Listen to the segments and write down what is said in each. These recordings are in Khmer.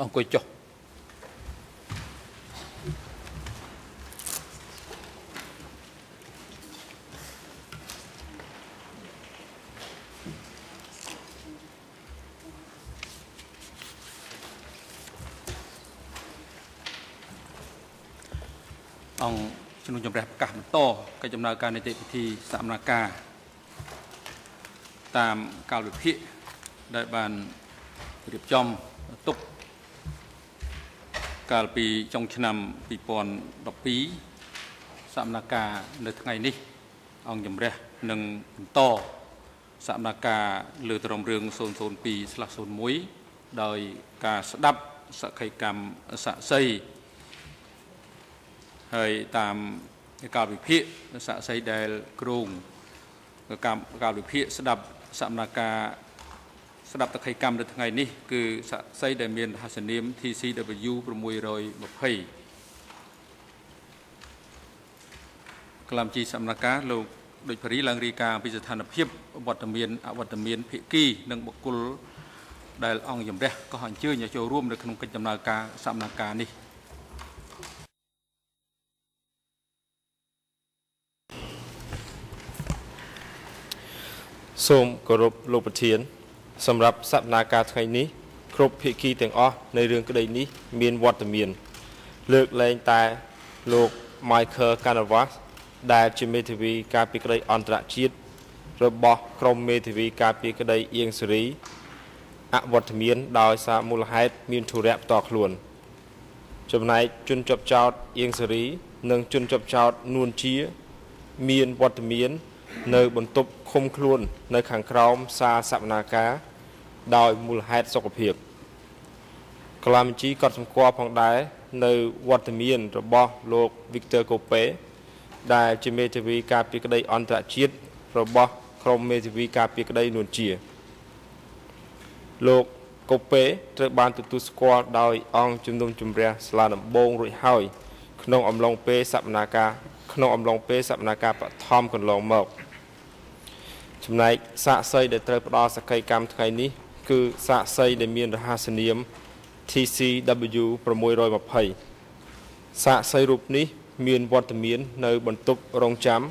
អង្គុយចុះអង្គជំនុំជម្រះប្រកាសបន្តកិច្ចដំណើរការនីតិវិធីសមនាការតាមកាលវិភាគដែលបានរៀបចំទុក កាលពីចុងឆ្នាំ2012សមនាការនៅថ្ងៃនេះ អង្គជំរះនឹងបន្តសមនាការលើទរំរឿង002/01ដោយការស្ដាប់សក្ខីកម្មស័ក្តិសិទ្ធិហើយតាមកាលវិភាគសាក់សីដែលគ្រងកម្មកាលវិភាគស្ដាប់សមនាការ ស្ដាប់តក្កកម្មនៅថ្ងៃនេះគឺសាក់សីដែលមានហស្សនាម TCW 620ក្លាមជីសមនាការលោកដូចភរីឡើងរាយការណ៍ពីស្ថានភាពវត្តមានអវត្តមានភិក្ខីនិងបុគ្គលដែលអង្គជំរះក៏អញ្ជើញឲ្យចូលរួមនៅក្នុងកិច្ចដំណើរការសមនាការនេះសូមគោរពលោកប្រធាន សម្រាប់សកម្មភាពថ្ងៃនេះគ្រប់ភាគីទាំងអស់នៃរឿងក្តីនេះមានវត្តមាន លើកលែងតែលោក Michael Canavas ដែលជាមេធាវីការពីក្តីអន្តរជាតិរបស់ក្រុមមេធាវីការពីក្តីអៀងសេរីអវត្តមានដោយសារមូលហេតុមានធុរៈផ្ទាល់ខ្លួន ចំណែកជនជាប់ចោតអៀងសេរី និងជនជាប់ចោតនួនជា មានវត្តមាន នៅបន្ទប់ឃុំខ្លួន នៅខាងក្រោមសាលសវនាការ ដោយមូលហេតុសុខភាពកលាមជីក៏សម្គាល់ផងដែរនៅវត្តមានរបស់លោក Victor Cope ដែលជាមេធាវីការពីក្តីអន្តរជាតិរបស់ក្រុមមេធាវីការពីក្តីនួនជាលោកកូពេត្រូវបានទទួលស្គាល់ដោយអង្គជំនុំជម្រះស្លាដំបងរួចហើយក្នុងអំឡុងពេលសវនាការក្នុងអំឡុងពេលសវនាការបឋមកន្លងមកចំណែកសាកសីដែលត្រូវផ្ដល់សក្ខីកម្មថ្ងៃនេះ គឺសាកសីដែលមានរហស្សនាម TCW 620សាកសីរូបនេះ មានវត្តមាន នៅ បន្ទប់រងចាំ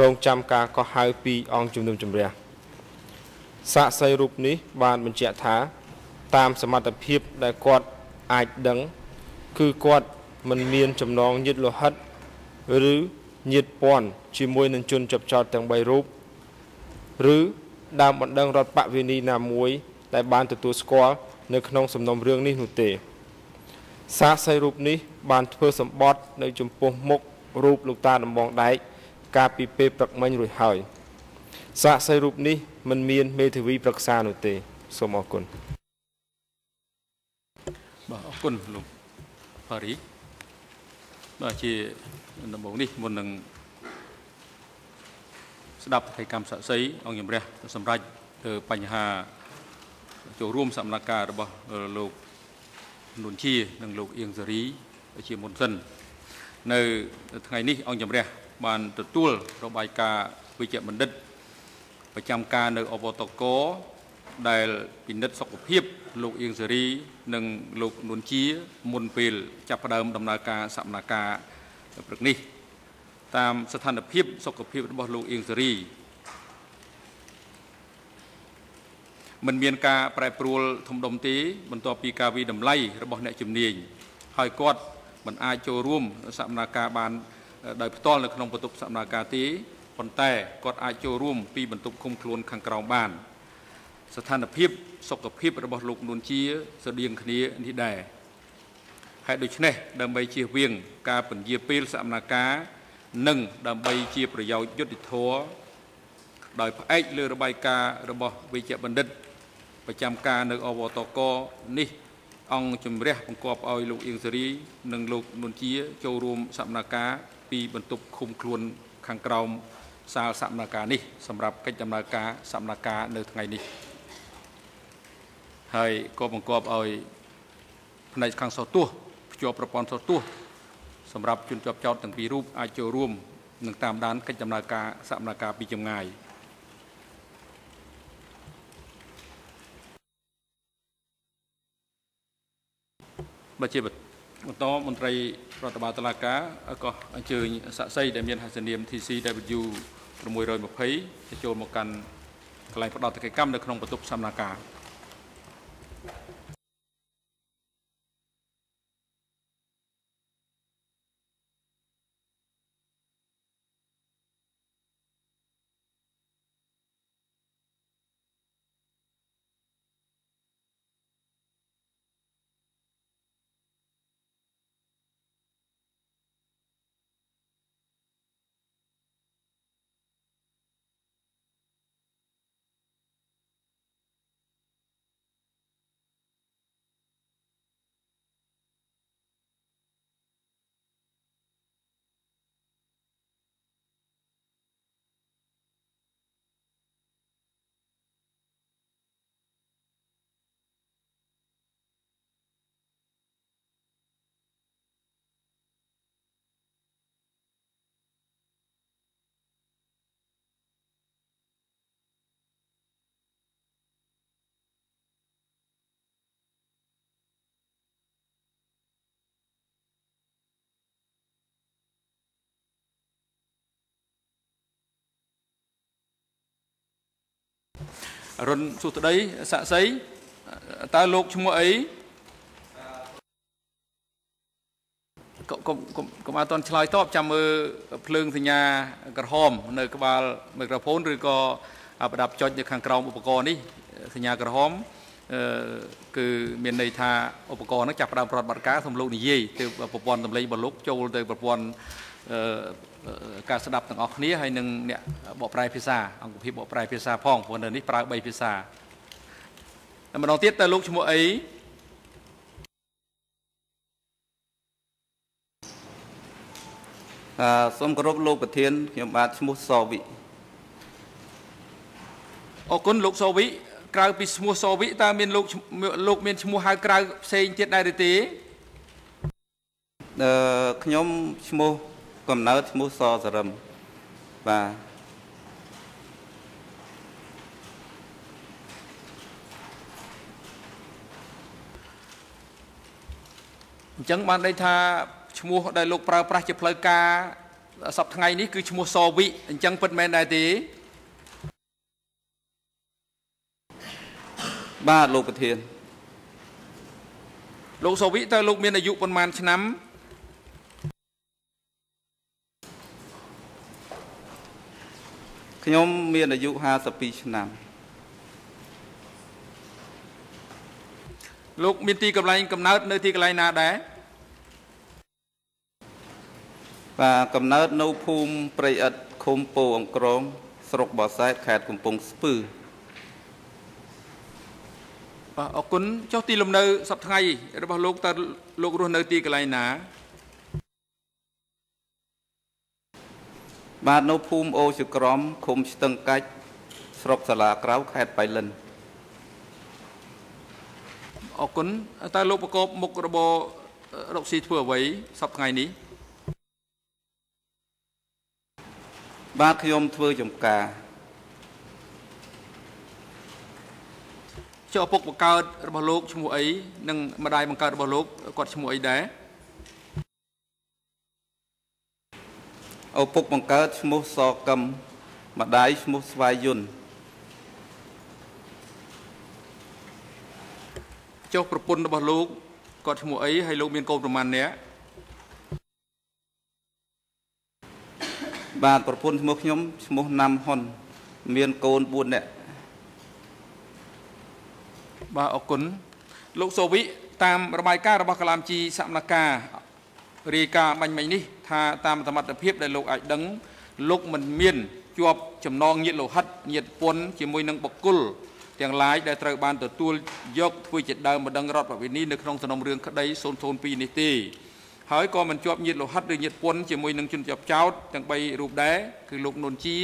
រងចាំការកោះហៅពីអង្គជំនុំជម្រះសាកសីរូបនេះ បានបញ្ជាក់ថា តាមសមត្ថភាពដែលគាត់អាចដឹង គឺគាត់មិនមានចំណងញាតលោហិត ឬញាតពន់ជាមួយនឹងជនជាប់ចោតទាំង3រូបឬ ដើមបណ្ដឹងរដ្ឋបវេនីណាមួយ ដែលបានទទួលស្គាល់នៅក្នុងសំណុំរឿងនេះនោះទេ សាកសីរូបនេះ បានធ្វើសម្បត្តិនៅចំពោះមុខរូបលោកតាដំបងដែកកាលពីពេលព្រឹកមិញរួចហើយសាកសីរូបនេះមិនមានមេធាវីប្រឹក្សានោះទេសូមអរគុណបាទអរគុណលោកផារីបាទជាដំបូងនេះមុននឹង ស្ដាប់ថៃកម្មស័ក្តិសិទ្ធិអង្គជំរះសម្រាប់ទៅបញ្ហាចូលរួមសកម្មភាពរបស់លោកនុនជានិងលោកអៀងសេរីជាមុនសិននៅថ្ងៃនេះអង្គជំរះបានទទួលរបាយការណ៍វិជ្ជបណ្ឌិតប្រចាំការនៅអបតកដែលពិនិត្យសុខភាពលោកអៀងសេរីនិងលោកនួនជាមុនពេលចាប់ផ្ដើមដំណើរការសកម្មភាពព្រឹកនេះ តាមស្ថានភាពសុខភាពរបស់លោកអៀងសេរីមិនមានការប្រែប្រួលធំដុំទេបន្ទាប់ពីការវិតម្លៃរបស់អ្នកជំនាញហើយគាត់មិនអាចចូលរួមសកម្មភាពបានដោយផ្ទាល់នៅក្នុងបន្ទប់សកម្មភាពទេប៉ុន្តែគាត់អាចចូលរួមពីបន្ទប់ឃុំខ្លួនខាងក្រោមបាន ស្ថានភាពសុខភាពរបស់លោកនួនជាស្តៀងគ្នានេះដែរហេតុដូច្នេះដើម្បីជៀសវាងការពន្យាពេលសកម្មភាព និងដើម្បីជាប្រយោជន៍យុត្តិធម៌ដោយផ្អែកលើរបាយការណ៍របស់វិជ្ជបណ្ឌិត ប្រចាំការនៅអវតកនេះ អង្គជំរះបង្គាប់ឲ្យលោកអៀងសេរី និងលោកនុនជាចូលរួមសកម្មភាពពីបន្ទប់ឃុំខ្លួនខាងក្រោមសាលសកម្មភាពនេះសម្រាប់កិច្ចដំណើរការសកម្មភាពនៅថ្ងៃនេះហើយក៏បង្គាប់ឲ្យផ្នែកខាងសោទស្សភ្ជាប់ប្រព័ន្ធសោទ ស្សសម្រាប់ជនជាប់ចោតទាំងពីររូបអាចចូលរួមនឹងតាមដានកិច្ចដំណើរការសកម្មភាពពីចម្ងាយបើជាបន្តមន្ត្រីរដ្ឋបាលតុលាការក៏អញ្ជើញសាក់សីដែលមានហស្សនាម TCW 620ទៅចូលមកកាន់កន្លែងផ្ដោតកិច្ចកម្មនៅក្នុងបន្ទប់សកម្មការ រុនសុស្ដីសាក់សីតើលោកឈ្មោះអីកុំកុំកុំអត់តន់ឆ្លើយតបចាំមើលភ្លើងសញ្ញាក្រហម នៅក្បាលមីក្រូហ្វូនឬក៏ប្រដាប់ចុចនៅខាងក្រោមឧបករណ៍នេះសញ្ញាក្រហមអឺគឺមានន័យថាឧបករណ៍ហ្នឹងចាប់ផ្ដើមប្រតិបត្តិការសំលោកនិយាយទៅប្រព័ន្ធតម្លេងរបស់លោកចូលទៅប្រព័ន្ធអឺ ការស្ដាប់ទាំងអស់គ្នាហើយនឹងអ្នកបកប្រែភាសាអង្គភាពបកប្រែភាសាផងព្រោះនៅនេះប្រើ3ភាសាតែម្ដងទៀតតើលោកឈ្មោះអីអឺសូមគោរពលោកប្រធានខ្ញុំបាទឈ្មោះសវិអរគុណលោកសវិក្រៅពីឈ្មោះសវិតើមានលោកលោកមានឈ្មោះហៅក្រៅផ្សេងទៀតដែរឬទេអឺខ្ញុំឈ្មោះ កំណើតឈ្មោះសសរឹមបាទអញ្ចឹងបានន័យថាឈ្មោះដែលលោកប្រើប្រាស់ជាផ្លូវការសប្ថ្ងៃនេះគឺឈ្មោះសវិអញ្ចឹងពិតមែនដែរទេបាទលោកប្រធានលោកសវិតើលោកមានអាយុប៉ុន្មានឆ្នាំ ខ្ញុំមានអាយុ52ឆ្នាំលោកមានទីកន្លែងកំណើតនៅទីកន្លែងណាដែរបាទកំណើតនៅភូមិព្រៃឥតឃុំពោអង្ក្រងស្រុកបរសែតខេត្តកំពង់ស្ពឺបាទអរគុណចុះទីលំនៅសប្តាហ៍របស់លោកតើលោករស់នៅទីកន្លែងណា បាទនៅភូមិអូជាក្រមឃុំស្ទឹងកាច់ស្រុកសាឡាក្រៅខេត្តបៃលិនអរគុណតើលោកប្រកបមុខរបររកស៊ីធ្វើអ្វីសប្តាហ៍នេះបាទខ្ញុំធ្វើចំការចុះឪពុកបង្កើតរបស់លោកឈ្មោះអីនិងម្ដាយបង្កើតរបស់លោកគាត់ឈ្មោះអីដែរ ឪពុកបង្កើតឈ្មោះសកឹមម្ដាយឈ្មោះស្វាយយុនចុះប្រពន្ធរបស់លោកគាត់ឈ្មោះអីហើយលោកមានកូនប្រមាណនាក់បាទប្រពន្ធឈ្មោះខ្ញុំឈ្មោះណាំហ៊ុនមានកូន4នាក់បាទអរគុណលោកសូវិតាមរបាយការណ៍របស់កលាមជីសមនការ រាយការណ៍បាញ់មិញនេះថាតាមសមត្ថភាពដែលលោកអាចដឹងលោកមិនមានជាប់ចំណងញាតលោហិតញាតពន្ធជាមួយនឹងបុគ្គលទាំងឡាយដែលត្រូវបានទទួលយកធ្វើជាដើមម្ដងរដ្ឋប្រវេណីនៅក្នុងសំណុំរឿងក្តី002នេះទេហើយក៏មិនជាប់ញាតលោហិតឬញាតពន្ធជាមួយនឹងជនជាប់ចោតទាំង3រូបដែរគឺលោកនុនជា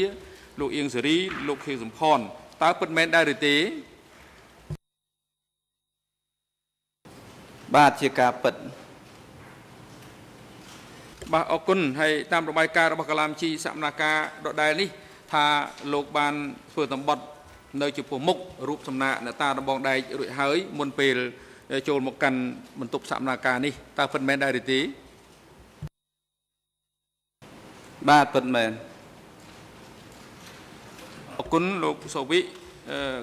លោកអៀងសេរីលោកខៀវសំផនតើពិតមែនដែរឬទេបាទជាការពិត បាទអរគុណហើយតាមរបាយការណ៍របស់កលាមជីសមនាការដដែលនេះ ថាលោកបានធ្វើតំបត់នៅចំពោះមុខរូបសំណាកអ្នកតាដំបងដែករួចហើយមុនពេលចូលមកកាន់បន្ទប់សកម្មភាពនេះតើពិតមែនដែរឬទេបាទពិតមែនអរគុណលោកសូវិអឺ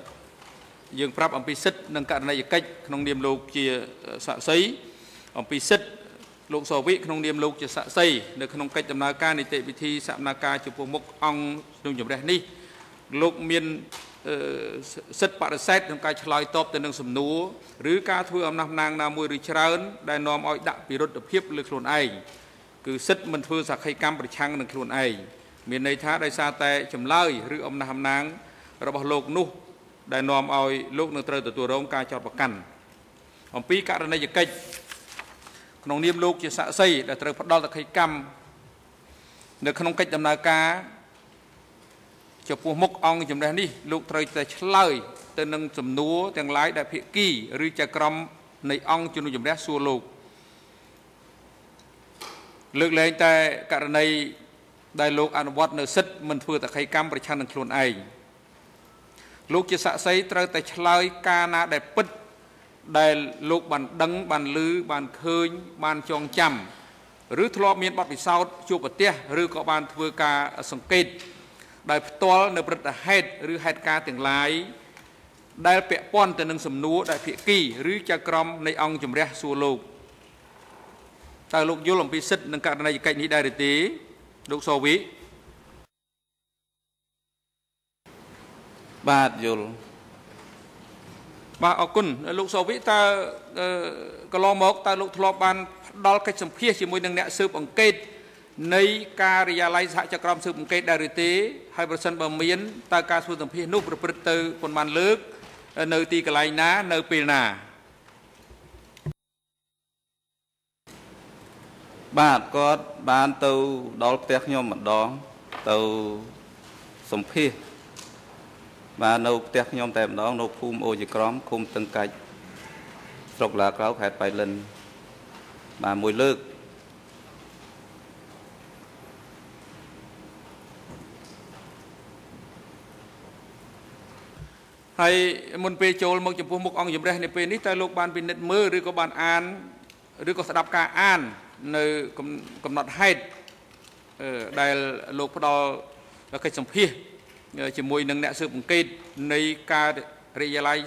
យើងប្រាប់អំពីសិទ្ធិនិងករណីយកិច្ចក្នុងនាមលោកជាសាក្សីអំពីសិទ្ធិ លោកសូវិក្នុងនាមលោកជាសាក្សីនៅក្នុងកិច្ចដំណើរការនីតិវិធីសកម្មភាពចំពោះមុខអង្គក្នុងជំរះនេះលោកមានអឺសិទ្ធិបរិសេធក្នុងការឆ្លើយតបទៅនឹងសំណួរឬការធ្វើអំណះអំណាងណាមួយឬច្រើន ដែលនាំឲ្យដាក់ពិរុទ្ធភាពលើខ្លួនឯងគឺសិទ្ធិមិនធ្វើសក្ខីកម្មប្រឆាំងនឹងខ្លួនឯងមានន័យថាដោយសារតែចម្លើយឬអំណះអំណាង របស់លោកនោះ ដែលនាំឲ្យលោកនឹងត្រូវទទួលរងការចោទប្រកាន់អំពីករណីយកិច្ច ក្នុងនាមលោកជាសាក្សីដែលត្រូវផ្ដល់សក្ខីកម្មនៅក្នុងកិច្ចដំណើរការចំពោះមុខអង្គជំរះនេះលោកត្រូវតែឆ្លើយទៅនឹងសំណួរទាំងឡាយដែលភាគីឬចក្រមនៃអង្គជំនុំជម្រះសួរលោកលើកលែងតែករណីដែលលោកអនុវត្តនៅសិទ្ធិមិនធ្វើតក្កីកម្មប្រឆាំងនឹងខ្លួនឯងលោកជាសាក្សីត្រូវតែឆ្លើយការណាដែលពិត ដែលលោកបានដឹងបានឮបានឃើញបានចងចាំឬធ្លាប់មានបទពិសោធន៍ជួបប្រទះឬក៏បានធ្វើការសង្កេតដោយផ្ទាល់នៅព្រឹត្តិហេតុឬហេតុការណ៍ទាំងឡាយដែលពាក់ព័ន្ធទៅនឹងសំណួរដែលភាគីឬចក្រមនៃអង្គជំរះសួរលោកតើលោកយល់អំពីសិទ្ធិនិងករណីយកិច្ចនេះដែរឬទេលោកសូវីបាទយល់ បាទអរគុណលោកសូវិតើអឺកន្លងមកតើលោកធ្លាប់បានផ្ដល់កិច្ចសម្ភាសជាមួយនឹងអ្នកស៊ើបអង្កេតនៃការិយាល័យសហចក្រមស៊ើបអង្កេតដែរឬទេហើយប្រសិនបើមានតើការធ្វើសម្ភាសនោះប្រព្រឹត្តទៅប៉ុន្មានលើក នៅទីកន្លែងណានៅពេលណាបាទគាត់បានទៅដល់ផ្ទះខ្ញុំម្ដងទៅសម្ភាស បាទនៅផ្ទះខ្ញុំតែម្ដងនៅភូមិអូជាក្រមឃុំតឹងកាច់ស្រុកឡាក្រៅខេត្តបៃលិនបាទមួយលើកហើយមុនពេលចូលមកចំពោះមុខអង្គជំរះនៅពេលនេះតើលោកបានពិនិត្យមើលឬក៏បានអានឬក៏ស្ដាប់ការអាន នៅកំកំណត់ហេតុអឺដែលលោកផ្ដល់កិច្ចសម្ភាស ជាមួយនឹងអ្នកស៊ើបអង្កេតនៃការរាយឡាយ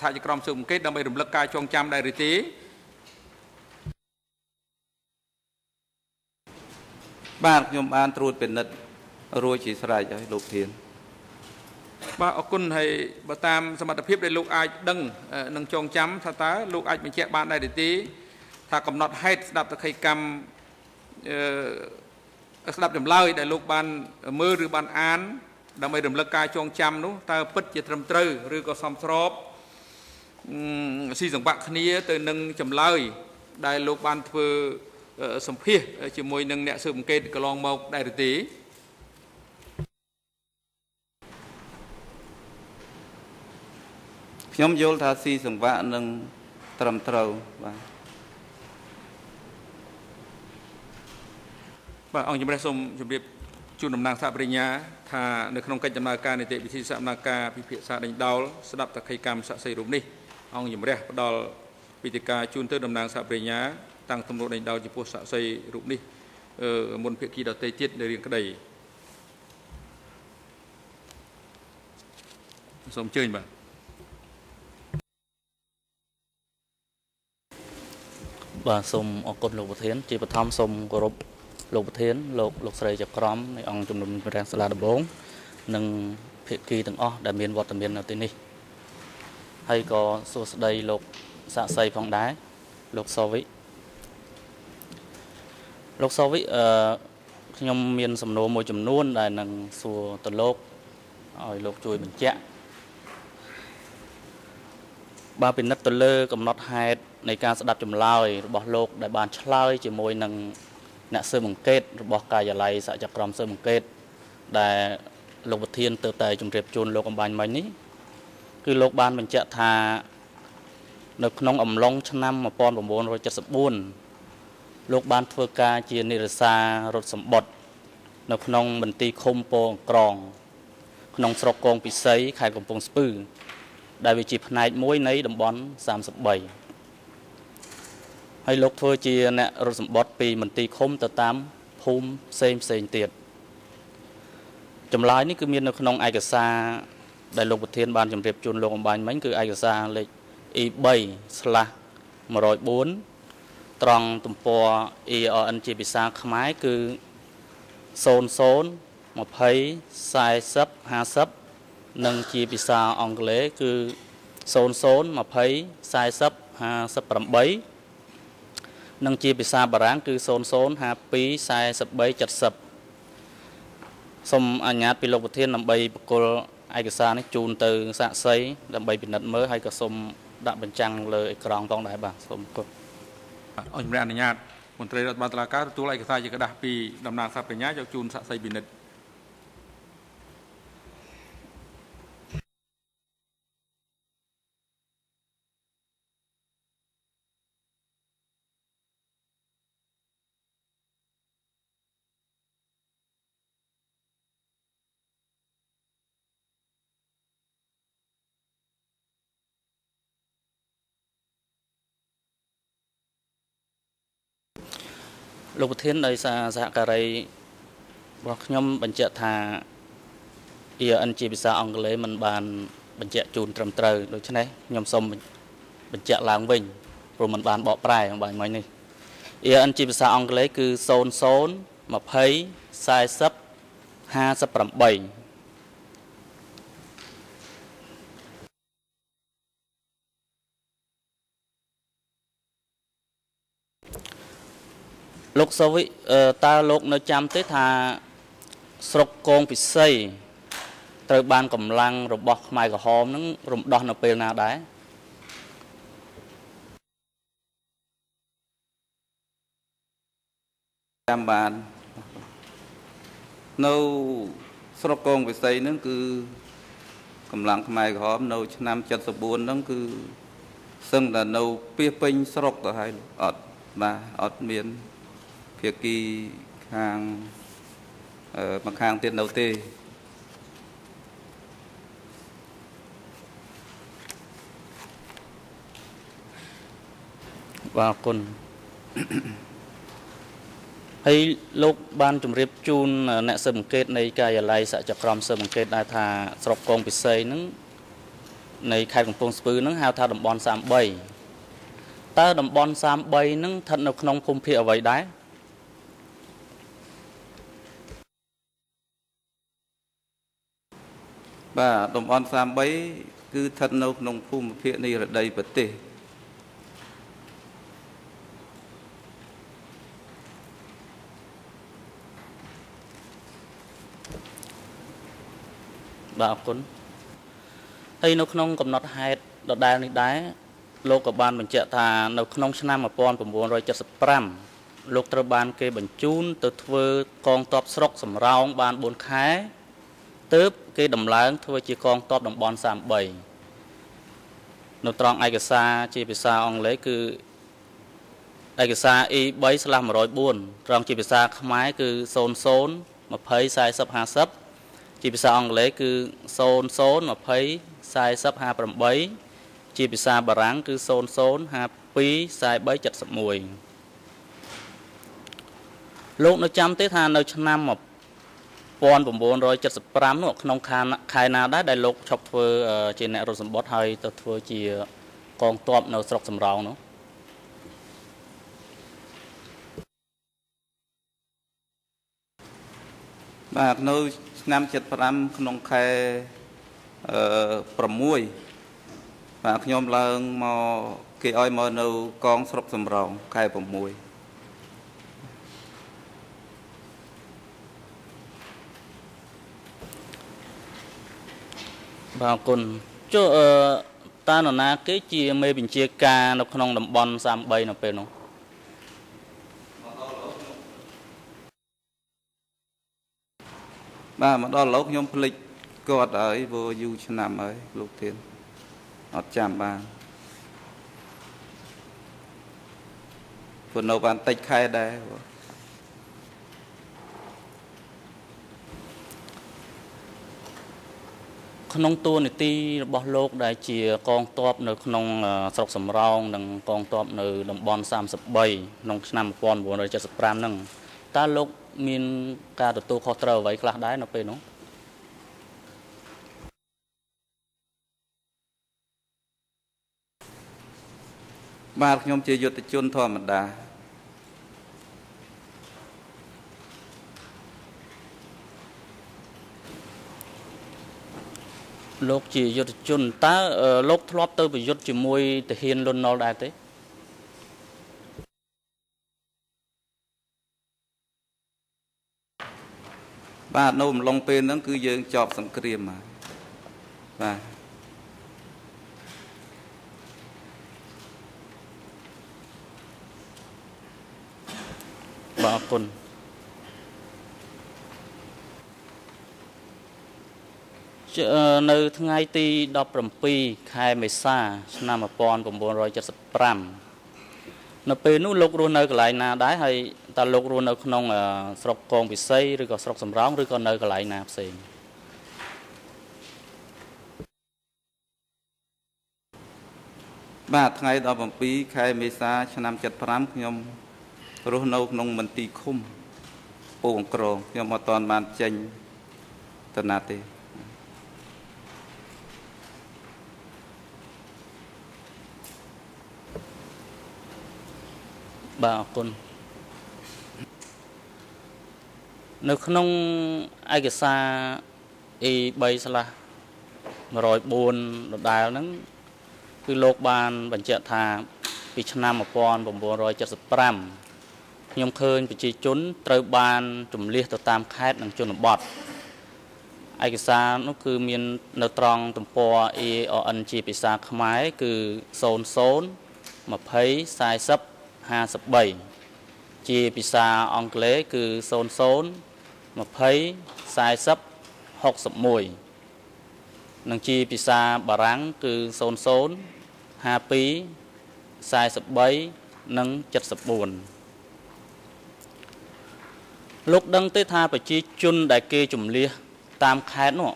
សហជីវក្រមស៊ើបអង្កេតដើម្បីរំលឹកការចងចាំដែរឬទេបាទខ្ញុំបានត្រួតពិនិត្យរួចជាស្រេចហើយលោកធានបាទអរគុណហើយបើតាមសមត្ថភាពដែលលោកអាចដឹងនឹងចងចាំថាតើលោកអាចបញ្ជាក់បានដែរឬទេថាកំណត់ហេតុស្ដាប់តក្កីកម្មអឺស្ដាប់ចម្លើយដែលលោកបានមើលឬបានអាន ដើម្បីរំលឹកការចងចាំនោះតើពិតជាត្រឹមត្រូវឬក៏សមស្របស៊ីសង្វាក់គ្នាទៅនឹងចម្លើយ ដែលលោកបានធ្វើសម្ភាសជាមួយនឹងអ្នកស៊ើបអង្កេតកន្លងមកដែរឬទេខ្ញុំយល់ថាស៊ីសង្វាក់នឹងត្រឹមត្រូវបាទបាទអង្គជំរះសូមជម្រាប ជូនតំណាងសហប្រញ្ញាថានៅក្នុងកិច្ចដំណើរការនីតិវិធីសកម្មភាពពិភាក្សាដេញដោលស្ដាប់តក្កីកម្មស័ក្តិសិទ្ធិរូបនេះអង្គជំរះផ្ដល់ពីតិការជូនទៅតំណាងសហប្រញ្ញាតាំងទំនួលដេញដោលចំពោះស័ក្តិសិទ្ធិរូបនេះអឺមុនភាគីដទៃទៀតនៅរៀងក្តីសូមអញ្ជើញបាទបាទសូមអរគុណលោកប្រធាន ជាបឋមសូមគោរព លោកប្រធានលោកលោកស្រីចក្រមនៃអង្គជំនុំជម្រះសាលាដំបងនិងភិក្ខីទាំងអស់ដែលមានវត្តមាននៅទីនេះហើយក៏សួស្តីលោកសាក់សីផងដែរលោកសវិលោកសវិអឺខ្ញុំមានសំណួរមួយចំនួន ដែលនឹងសួរទៅលោកឲ្យលោកជួយបញ្ជាក់បើពិនិត្យទៅលើ កំណត់ហេតុនៃការស្ដាប់ចម្លើយរបស់លោក ដែលបានឆ្លើយជាមួយនឹង អ្នកស៊ើបអង្កេតរបស់ការិយាល័យសហចក្រមស៊ើបអង្កេតដែលលោកប្រធានទៅតែជម្រាបជូនលោកអំបញ្ញមិញនេះគឺលោកបានបញ្ជាក់ថា នៅក្នុងអំឡុងឆ្នាំ1974លោកបានធ្វើការជានិរសាររត់សម្បត្តិនៅក្នុងមន្ទីរឃុំពោអង្ក្រង ក្នុងស្រុកកងពិសីខេត្តកំពង់ស្ពឺដែលវាជាផ្នែកមួយនៃតំបន់33 ហើយលោកធ្វើជាអ្នករត់សម្បត្តិពីមន្ទីរឃុំទៅតាមភូមិផ្សេងផ្សេងទៀតចម្លើយនេះគឺមាននៅក្នុងឯកសារដែលលោកប្រធានបានជម្រាបជូនលោកអំបញ្ញមិញគឺឯកសារលេខ E3/104 ត្រង់ទំព័រ ERN ជាភាសាខ្មែរគឺ00 20 40 50និងជាភាសាអង់គ្លេសគឺ00 20 40 58 និងជាភាសាបារាំងគឺ00524370សូមអនុញ្ញាតពីលោកប្រធានដើម្បីបកគលឯកសារនេះជូនទៅសាកសីដើម្បីពិនិត្យមើលហើយក៏សូមដាក់បញ្ចាំងលើអេក្រង់ផងដែរបាទសូមអរគុណអញ្ញមអនុញ្ញាតមន្ត្រីរដ្ឋបាលតុលាការទទួលឯកសារជាក្រដាស់ពីដំណាងសាកបញ្ញាយកជូនសាកសីពិនិត្យ លោកប្រធានដោយសារសហការីរបស់ខ្ញុំបញ្ជាក់ថា ERN ជាភាសាអង់គ្លេសมันបានបញ្ជាក់ជូនត្រឹមត្រូវដូច្នេះខ្ញុំសូមបញ្ជាក់ឡើងវិញព្រោះมันបានបកប្រែបាញ់មិញនេះ ERN ជាភាសាអង់គ្លេសគឺ00 20 40 58 លោកសវិតើលោកនៅចាំទេថាស្រុកកងពិសីត្រូវបានកម្លាំងរបស់ខ្មែរក្រហមនឹងរំដោះនៅពេលណាដែរចាំបាននៅស្រុកកងវិស័យហ្នឹងគឺកម្លាំងខ្មែរក្រហមនៅឆ្នាំ74ហ្នឹងគឺសឹងតែនៅពីពេញស្រុកទៅហើយអត់បាទអត់មាន ភាគីខាងអឺម្ខាងទៀតនៅទេបាទអរគុណហើយលោកបានជម្រាបជូនអ្នកស៊ើបអង្កេតនៃការិយាល័យសហចក្រមស៊ើបអង្កេតដែរថាស្រុកកងពិសីហ្នឹងនៃខេត្តកំពង់ស្ពឺហ្នឹងហៅថាតំបន់33តើតំបន់33ហ្នឹងស្ថិតនៅក្នុងភូមិភាគអ្វីដែរ បាទតំបន់33គឺស្ថិតនៅក្នុងភូមិភាគនៃរដីប្រទេសបាទអរគុណហើយនៅក្នុងកំណត់ហេតុដដែលនេះដែរលោកក៏បានបញ្ជាក់ថានៅក្នុងឆ្នាំ1975លោកត្រូវបានគេបញ្ជូនទៅធ្វើកងទ័ពស្រុកសំរោងបាន4ខែទើប គេដំឡើងធ្វើជាកងទ័ពតំបន់33នៅត្រង់ឯកសារជាភាសាអង់គ្លេសគឺឯកសារ E3/104 ត្រង់ជាភាសាខ្មែរគឺ00 20 40 50ជាភាសាអង់គ្លេសគឺ00 20 40 58ជាភាសាបារាំងគឺ00 52 43 71លោកនៅចាំទេថានៅឆ្នាំ 1975នោះក្នុងខែខែណាដែរដែលលោកឈប់ធ្វើជាអ្នករត់សម្បត្តិហើយទៅធ្វើជាកងទ័ពនៅស្រុកសំរោងនោះបាទនៅឆ្នាំ75ក្នុងខែអឺ6បាទខ្ញុំឡើងមកគេឲ្យមកនៅកងស្រុកសំរោងខែ6 បាទអរគុណចុះអឺតើនរណាគេជាមេបញ្ជាការនៅក្នុងតំបន់33នៅពេលនោះបាទមកដល់លោកខ្ញុំភ្លេចគាត់ហើយព្រោះយូរឆ្នាំហើយលោកធានអត់ចាំបានព្រោះនៅបានតិចខែដែរ ក្នុងតួនាទីរបស់លោកដែលជាកងទ័ពនៅក្នុងស្រុកសំរោងនិងកងទ័ពនៅតំបន់33ក្នុងឆ្នាំ1975ហ្នឹងតើលោកមានការទទួលខុសត្រូវអ្វីខ្លះដែរនៅពេលនោះបាទខ្ញុំជាយុទ្ធជនធម្មតា លោកជាយុទ្ធជនតើលោកធ្លាប់ទៅប្រយុទ្ធជាមួយទាហានលន់ណុលដែរទេបាទនៅអំឡុងពេលហ្នឹងគឺយើងជាប់សង្គ្រាមបាទបាទបាទអរគុណ នៅថ្ងៃទី17ខែមេសា ឆ្នាំ1975នៅពេលនោះលោករស់នៅកន្លែងណាដែរហើយតើលោករស់នៅក្នុងស្រុកកងពិសីឬក៏ស្រុកសំរោងឬក៏នៅកន្លែងណាផ្សេងបាទថ្ងៃ17ខែមេសា ឆ្នាំ75ខ្ញុំរស់នៅក្នុងមន្ទីរឃុំពូអង្គរងខ្ញុំអត់ទាន់បានចេញទៅណាទេ បាទអរគុណនៅក្នុងឯកសារ E3/104 ដដែលហ្នឹងគឺលោកបានបញ្ជាក់ថាពីឆ្នាំ1975ខ្ញុំឃើញប្រជាជនត្រូវបានជំលះទៅតាមខេត្តនិងជនបទឯកសារនោះគឺមាននៅត្រង់ទំព័រ EON ជាភាសាខ្មែរគឺ00 20 40 53ជាភាសាអង់គ្លេសគឺ00 20 40 61និងជាភាសាបារាំងគឺ00 52 43និង74លោកដឹងទេថាប្រជាជនដែលគេជំលះតាមខេត្តនោះ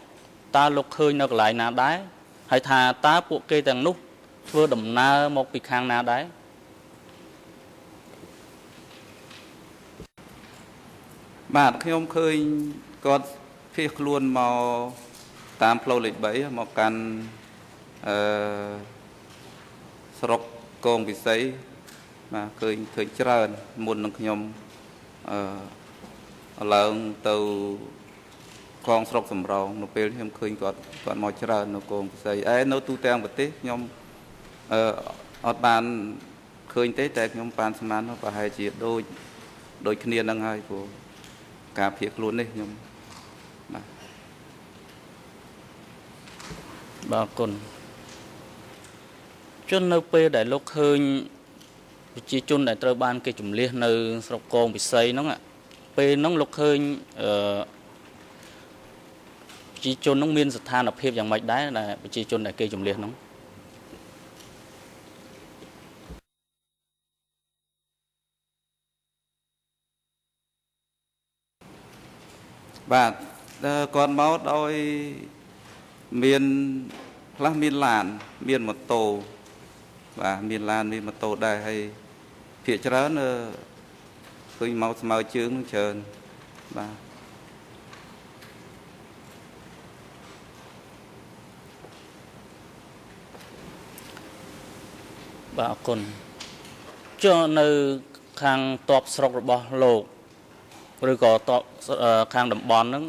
តើលោកឃើញនៅកន្លែងណាដែរហើយថាតើពួកគេទាំងនោះធ្វើដំណើរមកពីខាងណាដែរ បាទខ្ញុំឃើញគាត់ភៀសខ្លួនមកតាមផ្លូវលេខ3មកកាន់អឺស្រុកកងពិសីបាទឃើញឃើញច្រើនមុននឹងខ្ញុំអឺឡើងទៅកងស្រុកសំរងនៅពេលខ្ញុំឃើញគាត់គាត់មកច្រើននៅកងពិសីឯនៅទូទាំងប្រទេសខ្ញុំអឺអត់បានឃើញទេតែខ្ញុំបានស្មានប្រហែលជាដូចដូចគ្នានឹងហើយព្រោះ ការភៀសខ្លួននេះខ្ញុំបាទបាទអរគុណជននៅពេលដែលលោកឃើញប្រជាជនដែលត្រូវបានគេជំលះនៅស្រុកកងពិសីហ្នឹងពេលហ្នឹងលោកឃើញអឺប្រជាជនហ្នឹងមានស្ថានភាពយ៉ាងម៉េចដែរដែលប្រជាជនដែលគេជំលះហ្នឹង បាទគាត់មកដោយមានខ្លះមានឡាន មានម៉ូតូបាទមានឡានមានម៉ូតូដែរហើយភាកច្រើនឃើញមកស្មើជើងនឹងច្រើនបាទបាទអរគុណចុះនៅខាងតបស្រុករបស់លោក ឬក៏តខាងតំបន់ហ្នឹង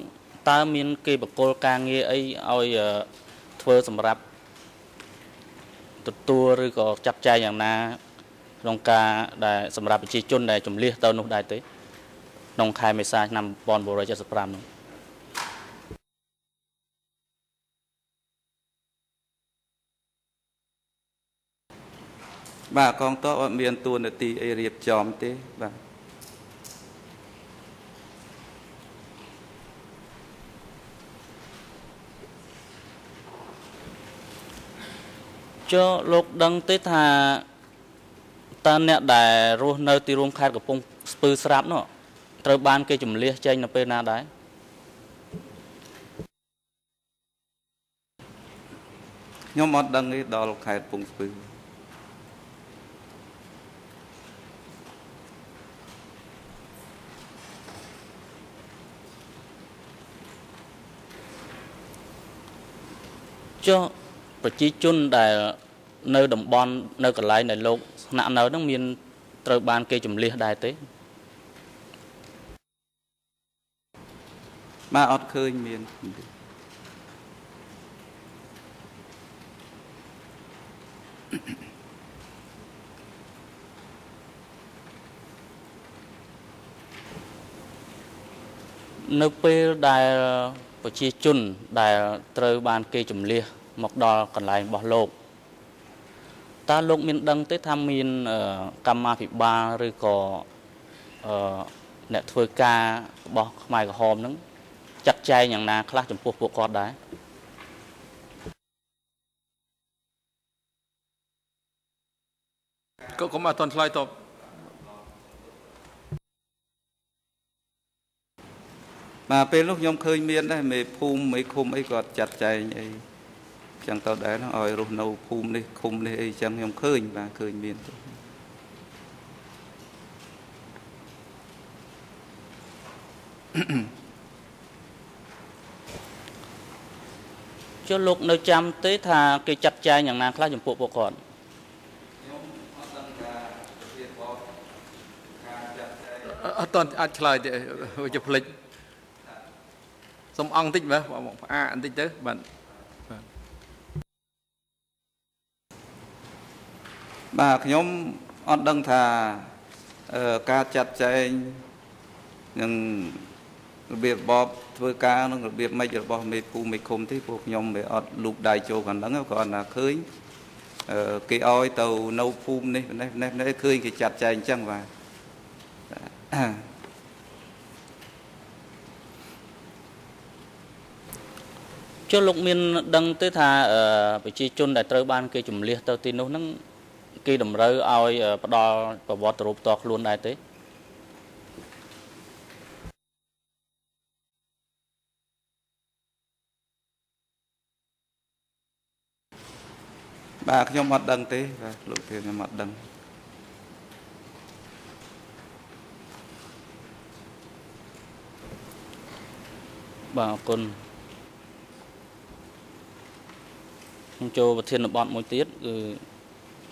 តើមាន គេបកគលការងារអីឲ្យធ្វើសម្រាប់ទទួលឬក៏ចាត់ចែងយ៉ាងណា ក្នុងការដែលសម្រាប់ប្រជាជនដែលជំលះទៅនោះដែរទេក្នុងខែមេសាឆ្នាំ1975នោះបាទកងទ័ពអត់មានតួនាទីអីរៀបចំទេបាទ ចុះលោកដឹងទេថាតើអ្នកដែលរស់នៅទីរួមខេត្តកំពង់ស្ពឺស្រាប់នោះត្រូវបានគេចម្លៀសចេញនៅពេលណាដែរខ្ញុំអត់ដឹងទេដល់ខេត្តពងស្ពឺចុះ ប្រជាជនដែលនៅតំបន់នៅកន្លែងដែលលោកស្នាក់នៅហ្នឹងមានត្រូវបានគេចម្លៀសដែរទេបាទអត់ឃើញមាននៅពេលដែលប្រជាជនដែលត្រូវបានគេចម្លៀស មកដល់កន្លែងរបស់លោកតើលោកមានដឹងទេថាមានអឺកម្មាភិបាលឬក៏អឺអ្នកធ្វើការរបស់ខ្មែរក្រហមហ្នឹងចាត់ចែងយ៉ាងណាខ្លះចំពោះពួកគាត់ដែរក៏កុំអត់តន់ឆ្លើយតបបាទពេលនោះខ្ញុំឃើញមានដែរមេភូមិមេឃុំអីគាត់ចាត់ចែងអី ចឹងទៅដែរនោះឲ្យរស់នៅភូមិនេះឃុំនេះអីចឹងខ្ញុំឃើញបាទឃើញមានទៅចុះលោកនៅចាំទេថាគេចាត់ចែងយ៉ាងណាខ្លះចំពោះពួកគាត់អត់តន់អាចឆ្លើយទេវាភ្លេចសុំអង្គតិចមើលផ្អាកបន្តិចទៅបាទបាទ ខ្ញុំអត់ដឹងថាអឺការចាត់ចែងនឹងរបៀបរបបធ្វើការនឹងរបៀបម៉េចរបស់មេភូមិមេឃុំទេពួកខ្ញុំវាអត់លូកដៃចូលកណ្ដឹងគ្រាន់តែឃើញអឺគេឲ្យទៅនៅភូមិនេះនេះនេះនេះឃើញគេចាត់ចែងអញ្ចឹងបាទចុះលោកមានដឹងទេថាអឺប្រជាជនដែលត្រូវបានគេចម្លៀសទៅទីនោះហ្នឹង គេតម្រូវឲ្យអឺផ្ដល់ប្រវត្តិរូបផ្ទាល់ខ្លួនដែរទេបាទខ្ញុំអត់ដឹងទេបាទលោកធានខ្ញុំអត់ដឹងបាទអរគុណខ្ញុំចូលប្រធានបទមួយទៀតគឺ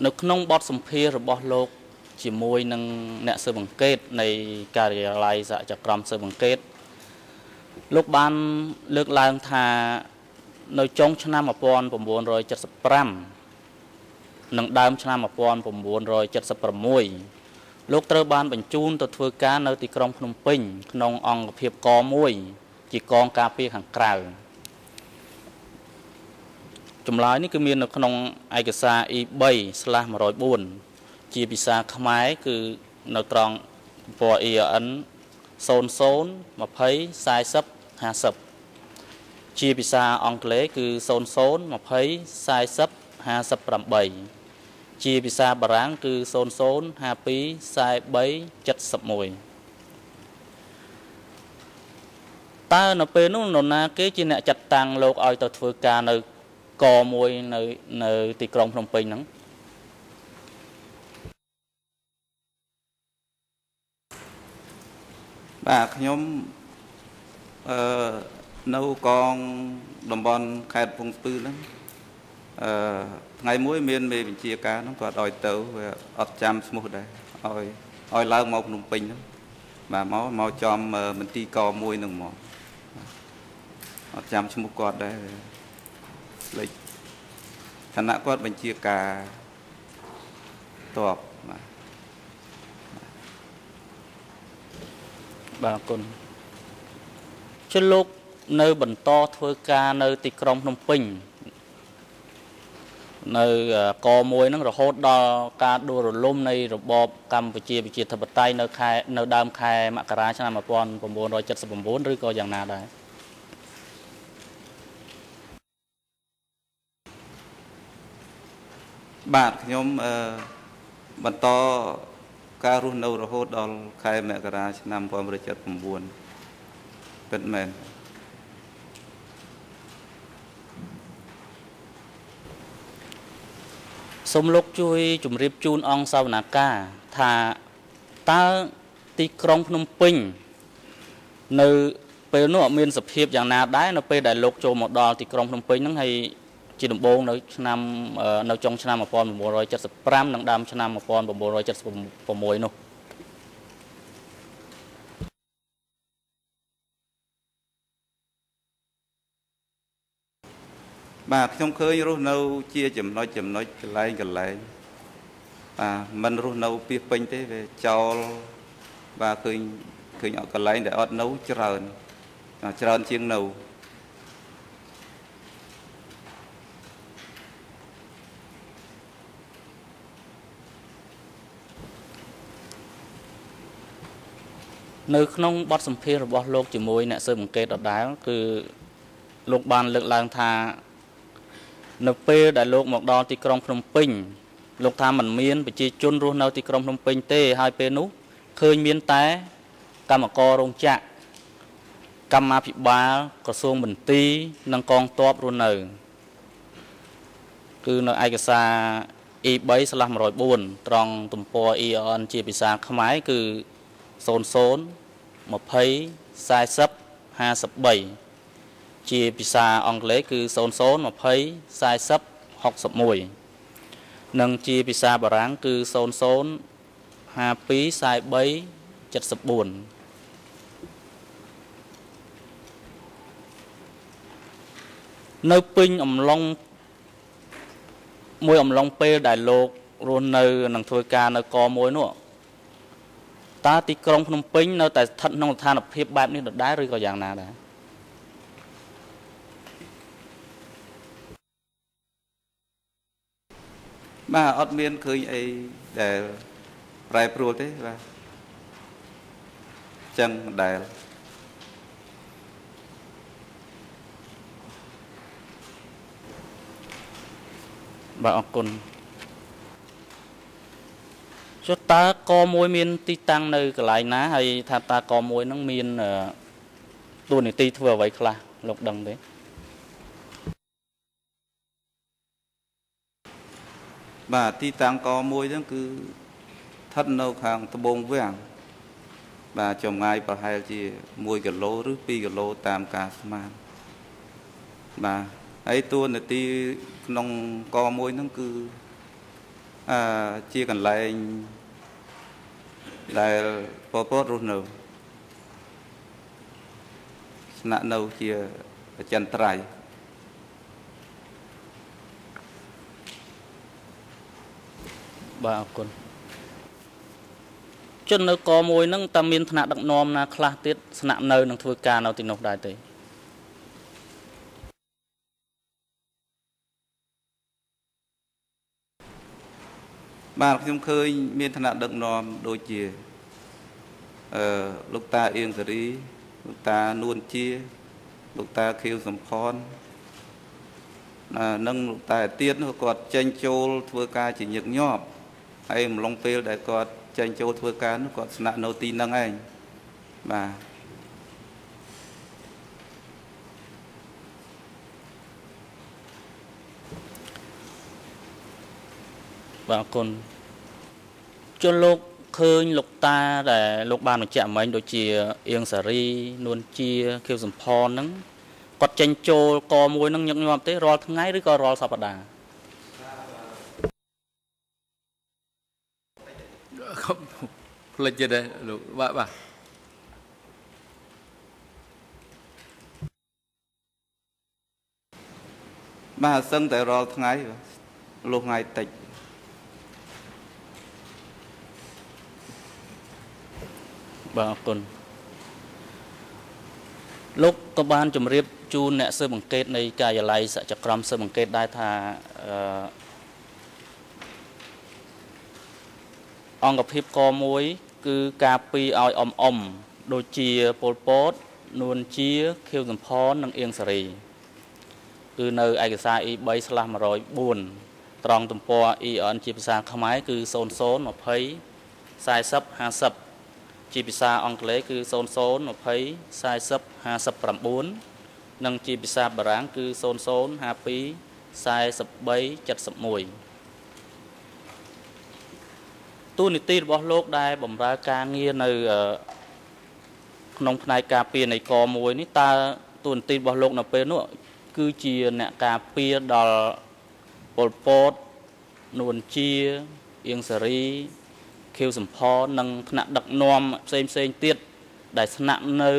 នៅក្នុងបទសម្ភាសន៍របស់លោក ជាមួយនឹងអ្នកស៊ើបអង្កេត នៃការិយាល័យសហចក្រមស៊ើបអង្កេតលោកបានលើកឡើងថានៅចុងឆ្នាំ1975និងដើមឆ្នាំ1976លោកត្រូវបានបញ្ជូនទៅធ្វើការនៅទីក្រុងភ្នំពេញក្នុងអង្គភាពក1ជាកងការពារខាងក្រៅ ចម្លើយនេះគឺមាននៅក្នុងឯកសារ E3/104 ជាភាសាខ្មែរគឺនៅត្រង់ពណ៌ EN 00 20 40 50ជាភាសាអង់គ្លេសគឺ00 20 40 58ជាភាសាបារាំងគឺ00 52 43 71តើនៅពេលនោះនរណាគេជាអ្នកចាត់តាំងលោកឲ្យទៅធ្វើការនៅ កមួយនៅនៅទីក្រុងភ្នំពេញហ្នឹងបាទខ្ញុំអឺនៅកងតំបន់ខេត្តពងស្ពឺហ្នឹងអឺថ្ងៃមួយមានមេបញ្ជាការហ្នឹងគាត់ឲ្យទៅវាអត់ចាំឈ្មោះដែរឲ្យឲ្យឡើងមកភ្នំពេញហ្នឹងបាទមកមកចំមន្ទីរកមួយហ្នឹងមកអត់ចាំឈ្មោះគាត់ដែរ លេចឋានៈគាត់បញ្ជាការតបបាទបាទអរគុណជលោកនៅបន្តធ្វើការនៅ ទីក្រុងភ្នំពេញនៅកមួយហ្នឹងរហូតដល់ការដួលរលំនៃរបបកម្ពុជាប្រជាធិបតេយ្យនៅខែនៅដើមខែមករាឆ្នាំ1979ឬក៏យ៉ាងណាដែរ បាទខ្ញុំអឺបន្តការរស់នៅរហូតដល់ខែមករាឆ្នាំ1979ពិតមែនសូមលោកជួយជម្រាបជូនអង្គសាវនាការថាតើទីក្រុងភ្នំពេញ នៅពេលនោះមានសភាពយ៉ាងណាដែរនៅពេលដែលលោកចូលមកដល់ទីក្រុងភ្នំពេញហ្នឹងហើយ ជាដំបូងនៅឆ្នាំនៅចុងឆ្នាំ1975និងដើមឆ្នាំ1976នោះបាទខ្ញុំឃើញរស់នៅជាចំណុចចំណុចកន្លែងកន្លែងបាទមិនរស់នៅពីពេញទេវាចោលបាទឃើញឃើញកន្លែងដែលអត់នៅច្រើនច្រើនជាងនៅ នៅក្នុងបទសម្ភាសរបស់លោកជាមួយអ្នកស៊ើបអង្កេតដដែលគឺលោកបានលើកឡើងថា នៅពេលដែលលោកមកដល់ទីក្រុងភ្នំពេញលោកថាมันមានប្រជាជនរស់នៅទីក្រុងភ្នំពេញទេ ហើយពេលនោះឃើញមានតែកម្មកររោងចក្រកម្មាភិបាលក្រសួងមន្ទីរនិងកងទ័ពរស់នៅ គឺនៅឯកសារ E3/104 ត្រង់ទំព័រ EON ជាភាសាខ្មែរគឺ 00 20 40 53ជាភាសាអង់គ្លេសគឺ00 20 40 61និងជាភាសាបារាំងគឺ00 52 43 74នៅពេញអំឡុងមួយអំឡុងពេលដែលលោករស់នៅនឹងធ្វើការនៅកមួយនោះ តើទីក្រុងភ្នំពេញនៅតែស្ថិតក្នុងស្ថានភាពបែបនេះដដែលឬក៏យ៉ាងណាដែរបាទអត់មានឃើញអីដែលប្រែប្រួលទេបាទចឹងដែលបាទអរគុណ ចុះតើកមួយមានទីតាំងនៅកន្លែងណាហើយថាតើកមួយហ្នឹងមានតួនាទីធ្វើអ្វីខ្លះលោកដឹងទេបាទទីតាំងកមួយហ្នឹងគឺស្ថិតនៅខាងត្បូងវាំងបាទចម្ងាយប្រហែលជា1គីឡូឬ2គីឡូតាមការស្មានបាទហើយតួនាទីក្នុងកមួយហ្នឹងគឺ អឺជាកន្លែងដែលពពតរស់នៅស្នាក់នៅជាអចិន្ត្រៃយ៍បាទអរគុណជននៅកមួយហ្នឹងតើមានឋានៈដឹកនាំណាខ្លះទៀតស្នាក់នៅនឹងធ្វើការនៅទីនោះដែរទេ បាទខ្ញុំឃើញមានឋានៈដឹកនាំដូចជាអឺលោកតាអៀងសេរីលោកតានួនជាលោកតាខៀវសំផននិងលោកតាទៀតនោះគាត់ចេញចូលធ្វើការជាញឹកញាប់ហើយអំឡុងពេលដែលគាត់ចេញចូលធ្វើការនោះគាត់ស្នាក់នៅទីហ្នឹងឯងបាទ បាទអរគុណជនលោកឃើញលោកតាដែលលោកបានបញ្ជាក់មិញដូចជាអៀងសារីនួនជាខៀវសំផនហ្នឹងគាត់ចេញចូលកមួយហ្នឹងញឹកញាប់ទេរាល់ថ្ងៃឬក៏រាល់សប្តាហ៍ផ្លិចទេលោកបាទបាទបាទសឹងតែរាល់ថ្ងៃលុះថ្ងៃតិច បាទអរគុណលោកក៏បានជម្រាបជូនអ្នកស៊ើបអង្កេតនៃការិយាល័យសច្ចក្រមស៊ើបអង្កេតដែរថាអឺអង្គភាពកមួយគឺការពីឲ្យអមអមដូចជាពលពតនួនជាខៀវសំផននិងអៀងសារីគឺនៅឯកសារ E3/104 ត្រង់ទំព័រ EON ជាភាសាខ្មែរគឺ00 20 40 50 ជាភាសាអង់គ្លេសគឺ00 20 40 59និងជាភាសាបារាំងគឺ00 52 43 71ទូនីតិរបស់លោកដែលបម្រើការងារនៅក្នុងផ្នែកការពារនៃកមួយនេះតើទូនីតិរបស់លោកនៅពេលនោះគឺជាអ្នកការពារដល់ប៉ុលពតនួនជាអៀងសារី ខៀវសំផនិងថ្នាក់ដឹកនាំផ្សេងផ្សេងទៀតដែលស្នាក់នៅ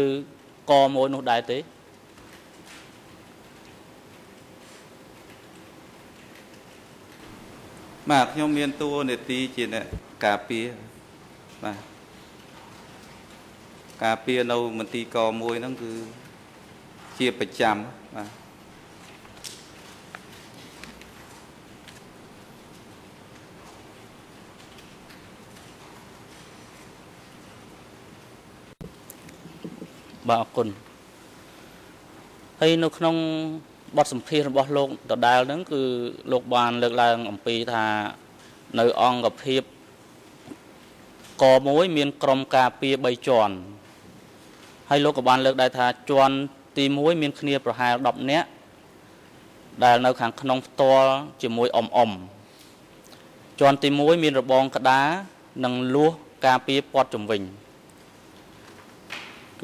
កមួយនោះដែរទេបាទខ្ញុំមានតួនាទីជាអ្នកការពារបាទការពារនៅមន្ទីរកមួយហ្នឹងគឺជាប្រចាំ បាទបាទអរគុណហើយនៅក្នុងបទសម្ភាសរបស់លោកដដាលហ្នឹងគឺលោកបានលើកឡើងអំពីថានៅអង្គភាពកមួយមានក្រុមការពារ3ជាន់ហើយលោកក៏បានលើកដែរថាជាន់ទី1មានគ្នាប្រហែល10នាក់ដែលនៅខាងក្នុងផ្ទាល់ជាមួយអ៊ំអ៊ំជាន់ទី1មានរបងក្តារនិងលួសការពារព័ទ្ធជំវិញ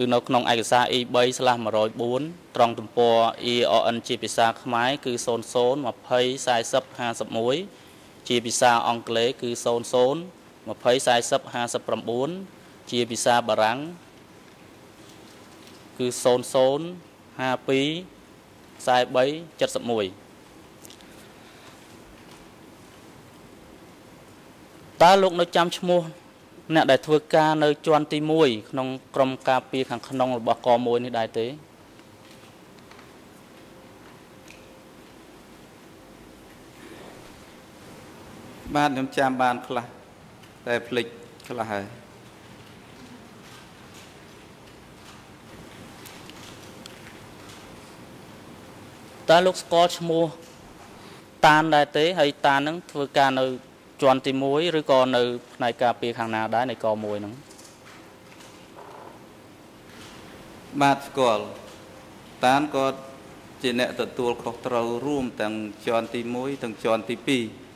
គឺនៅក្នុងឯកសារ E3/104 ត្រង់ទំព័រ EON ជាភាសាខ្មែរគឺ00 20 40 51ជាភាសាអង់គ្លេសគឺ00 20 40 59ជាភាសាបារាំងគឺ00 52 43 71តើលោកនៅចាំឈ្មោះ អ្នកដែលធ្វើការនៅជាន់ទី1ក្នុងក្រុមការពារខាងក្នុងរបស់កមួយនេះដែរទេបាទខ្ញុំចាំបានខ្លះតែភ្លេចខ្លះហើយតើលោកស្គាល់ឈ្មោះតានដែរទេហើយតាននឹងធ្វើការនៅ ជាន់ទី1ឬក៏នៅផ្នែកការពារខាងណាដែរនៃក1ហ្នឹងបាទស្គាល់តានក៏ជាអ្នកទទួលខុសត្រូវរួមទាំងជាន់ទី1ទាំងជាន់ទី2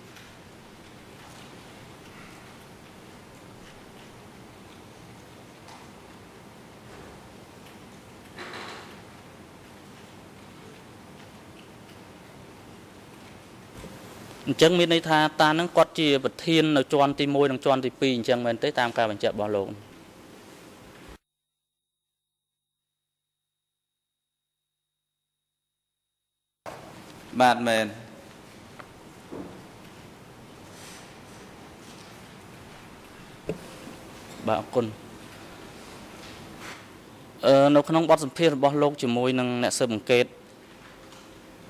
អញ្ចឹងមានន័យថាតានឹងគាត់ជាប្រធាននៅជាន់ទី1និងជាន់ទី2អញ្ចឹងមែនទេតាមការបញ្ជាក់របស់លោកបាទមែនបាទអរគុណអឺនៅក្នុងបទសម្ភាសន៍របស់លោកជាមួយនឹងអ្នកស៊ើបអង្កេត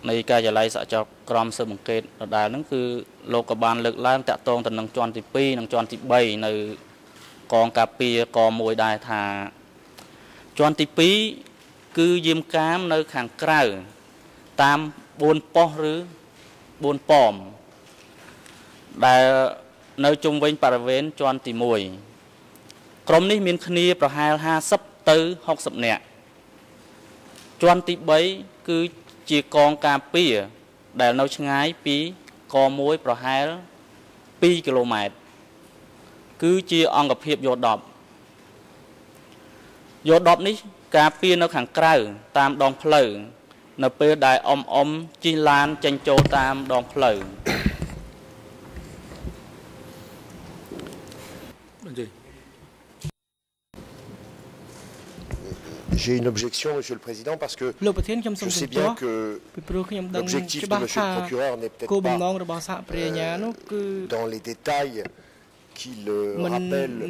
នៃការិយាល័យសហចរក្រមស៊ើបអង្កេតដដែលហ្នឹងគឺលោកក៏បានលើកឡើងតាក់ទងទៅនឹងជាន់ទី2និងជាន់ទី3នៅកងការពារកមួយដែរថាជាន់ទី2គឺយាមកាមនៅខាងក្រៅតាម4ប៉ុស្ឬ4ប៉មដែលនៅជុំវិញបរិវេណជាន់ទី1ក្រុមនេះមានគ្នាប្រហែល50ទៅ60នាក់ជាន់ទី3គឺ ជាកងការពារដែលនៅឆ្ងាយពីកមួយប្រហែល2គីឡូម៉ែត្រគឺជាអង្គភាពយោ10យោ10នេះ ការពារនៅខាងក្រៅតាមដងផ្លូវនៅពេលដែលអ៊ំអ៊ំជិះឡានចេញចូលតាមដងផ្លូវ J'ai une objection, Monsieur le Président, parce que je sais bien que l'objectif de Monsieur le procureur n'est peut-être pas dans les détails qu'il rappelle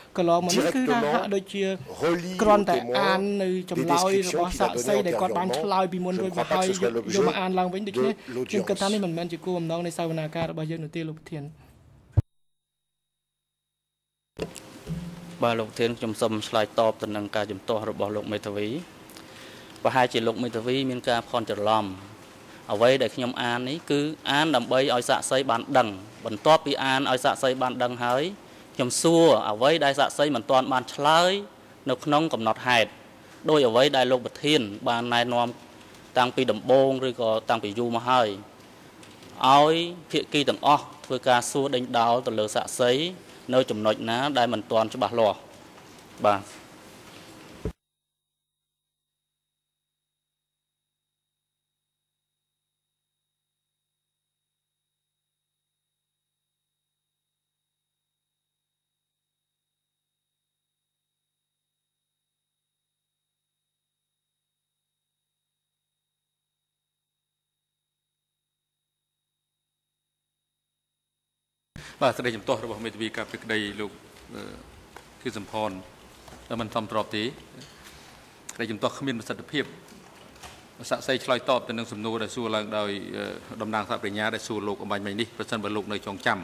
កសារឲ្យសាក់សីស្ដាប់ទេគឺយើងចង់បាននៅសក្ខីកម្មច្បាស់លាស់របស់សាក់សីដើម្បីផ្ទាប់ផ្ទាត់ពិនិត្យមើលថាតើសាក់សីនឹងគាត់និយាយដូចអ្វីដែលគាត់បានឆ្លើយនៅចំពោះមុខសច្ចកម្មសៀវបង្កើតឬក៏គាត់មានការកែប្រែឬក៏អត់ហើយប្រមាណសំណួរដែលលោកសាក់ព្រះញ្ញាសួរកន្លងមកនេះគឺថាហាក់ដូចជាគ្រាន់តែអាននៅចម្លើយរបស់សាក់សីដែលគាត់បានឆ្លើយពីមុនរួចមកហើយយកមកអានឡើងវិញដូច្នេះខ្ញុំគិតថានេះមិនមែនជាគោលបំណងនៃសវនាការរបស់យើងនោះទេលោកប្រធានបាទលោកធានខ្ញុំសូមឆ្លើយតបទៅនឹងការជំទាស់របស់លោកមេធាវីប្រហែលជាលោកមេធាវីមានការផន់ច្រឡំអ្វីដែលខ្ញុំអាននេះគឺអានដើម្បីឲ្យសាក់សីបានដឹងបន្ទាប់ពីអានឲ្យសាក់សីបានដឹងហើយ ខ្ញុំសួរអ្វីដែលសាក់សីមិនទាន់បានឆ្លើយនៅក្នុងកំណត់ហេតុដោយអ្វីដែលលោកប្រធាន បានណែនាំតាំងពីដំបូងឬក៏តាំងពីយូរមកហើយឲ្យភាគីទាំងអស់ធ្វើការសួរដេញដោលទៅលើសាក់សីនៅចំណុចណា ដែលមិនទាន់ច្បាស់លាស់បាទ បាទសេចក្តីជំទាស់របស់មេធាវីការពីក្តីលោកគឺសំផនតែមិនសមស្របទេក្តីជំទាស់គ្មានប្រសិទ្ធភាពសាក់សីឆ្លើយតបទៅនឹងសំណួរដែលសួរឡើងដោយតំណាងសហប្រញ្ញាដែលសួរលោកអំបញ្ញមិញនេះប្រសិនបើលោកនៅចងចាំ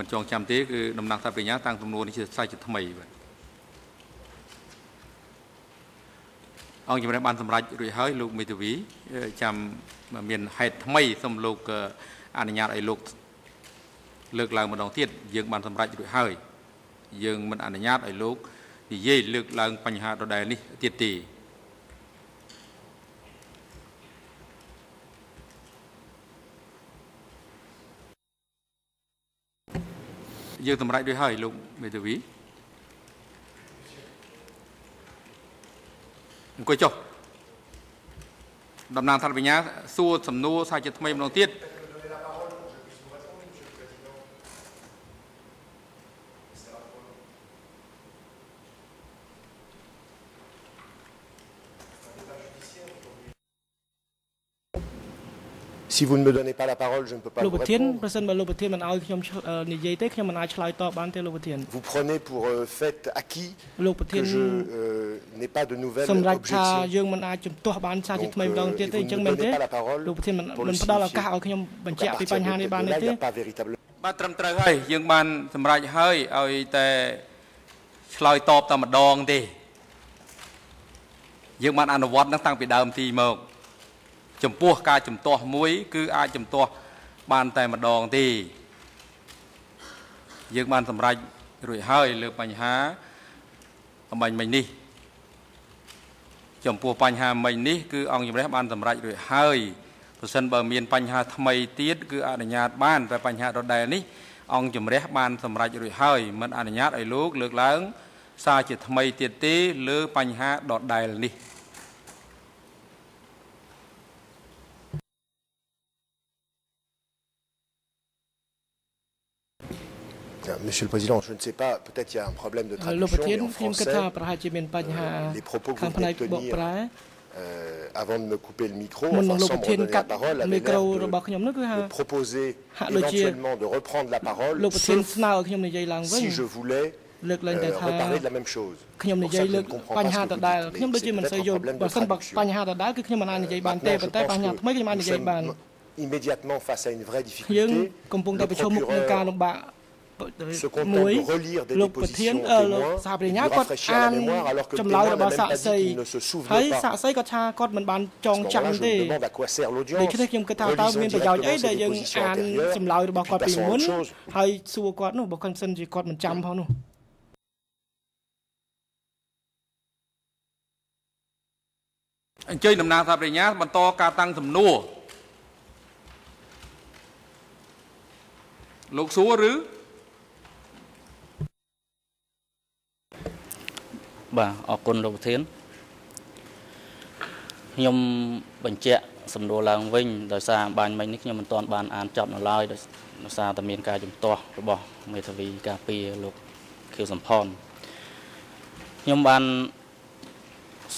មិនចងចាំទេគឺតំណាងសហប្រញ្ញាតាំងសំណួរនេះជាស្រេចជាថ្មីបាទអង្គជំរះបានសម្រេចរួចហើយលោកមេធាវីចាំមានហេតុថ្មីសូមលោកអនុញ្ញាតឲ្យលោកលើកឡើងម្ដងទៀតយើងបានសម្រេចរួចហើយយើងមិនអនុញ្ញាតឲ្យលោកនិយាយលើកឡើងបញ្ហាដដែលនេះទៀតទេយើងសម្រេចរួចហើយលោកមេធាវីអង្គុយចុះតំណាងថាបញ្ញាសួរសំណួរសាជាថ្មីម្ដងទៀត Si vous ne me donnez pas la parole, je ne peux pas vous répondre. Vous prenez pour euh, fait acquis que je euh, n'ai pas de nouvelles objections. Donc, euh, et vous ne me donnez pas la parole pour le signifier. Donc, à partir de là, il n'y a pas véritablement បាទត្រឹមត្រូវហើយយើងបានសម្រេចហើយឲ្យតែឆ្លើយតបតែម្ដងទេយើងបានអនុវត្តនឹងតាំងពីដើមទីមក ចំពោះការជំទាស់មួយ គឺអាចជំទាស់បានតែម្ដងទេយើងបានសម្រេចរួចហើយលើបញ្ហាអំបញ្ញមិញនេះចំពោះបញ្ហាមិញនេះគឺអង្គជំរះបានសម្រេចរួចហើយប្រសិនបើមានបញ្ហាថ្មីទៀតគឺអនុញ្ញាតបានតែបញ្ហាដដែលនេះអង្គជំរះបានសម្រេចរួចហើយមិនអនុញ្ញាតឲ្យលោកលើកឡើងសារជាថ្មីទៀតទេលើបញ្ហាដដែលនេះ Monsieur le Président, je ne sais pas, peut-être il y a un problème de traduction, mais en français, euh, les propos que vous venez de tenir euh, avant de me couper le micro, enfin, sans me redonner la parole, avait l'air de, de proposer éventuellement de reprendre la parole, sauf si je voulais euh, reparler de la même chose. ខ្ញុំនិយាយលើកបញ្ហាដដែលខ្ញុំដូចជាមិនសូវយល់បើសិនបើបញ្ហាដដែលគឺខ្ញុំមិនអាចនិយាយបានទេប៉ុន្តែបញ្ហាថ្មីខ្ញុំអាចនិយាយបាន immédiatement face à une vraie difficulté យើងកំពុងតែប្រឈមមុខនឹងការលំបាក Se contentent de relire des dépositions témoins, សាប្រញ្ញាគាត់អានចម្លើយរបស់សាក់សីហើយសាក់សីគាត់ថាគាត់មិនបានចងចាំទេដូច្នេះខ្ញុំគិតថាតើមានប្រយោជន៍អីដែលយើងអានចម្លើយរបស់គាត់ពីមុនហើយសួរគាត់នោះបើមិនសិនជាគាត់មិនចាំផងនោះអញ្ជើញដំណើរសាប្រញ្ញាបន្តការតាំងសំណួរលោកសួរឬ បាទអរគុណលោកប្រធានខ្ញុំបញ្ជាក់សំណួរឡើងវិញដោយសារបាញ់មិញនេះខ្ញុំមិនទាន់បានអានចប់នៅឡើយដោយសារតែមានការជំទាស់របស់មេធាវីការពារលោកខៀវសំផនខ្ញុំបាន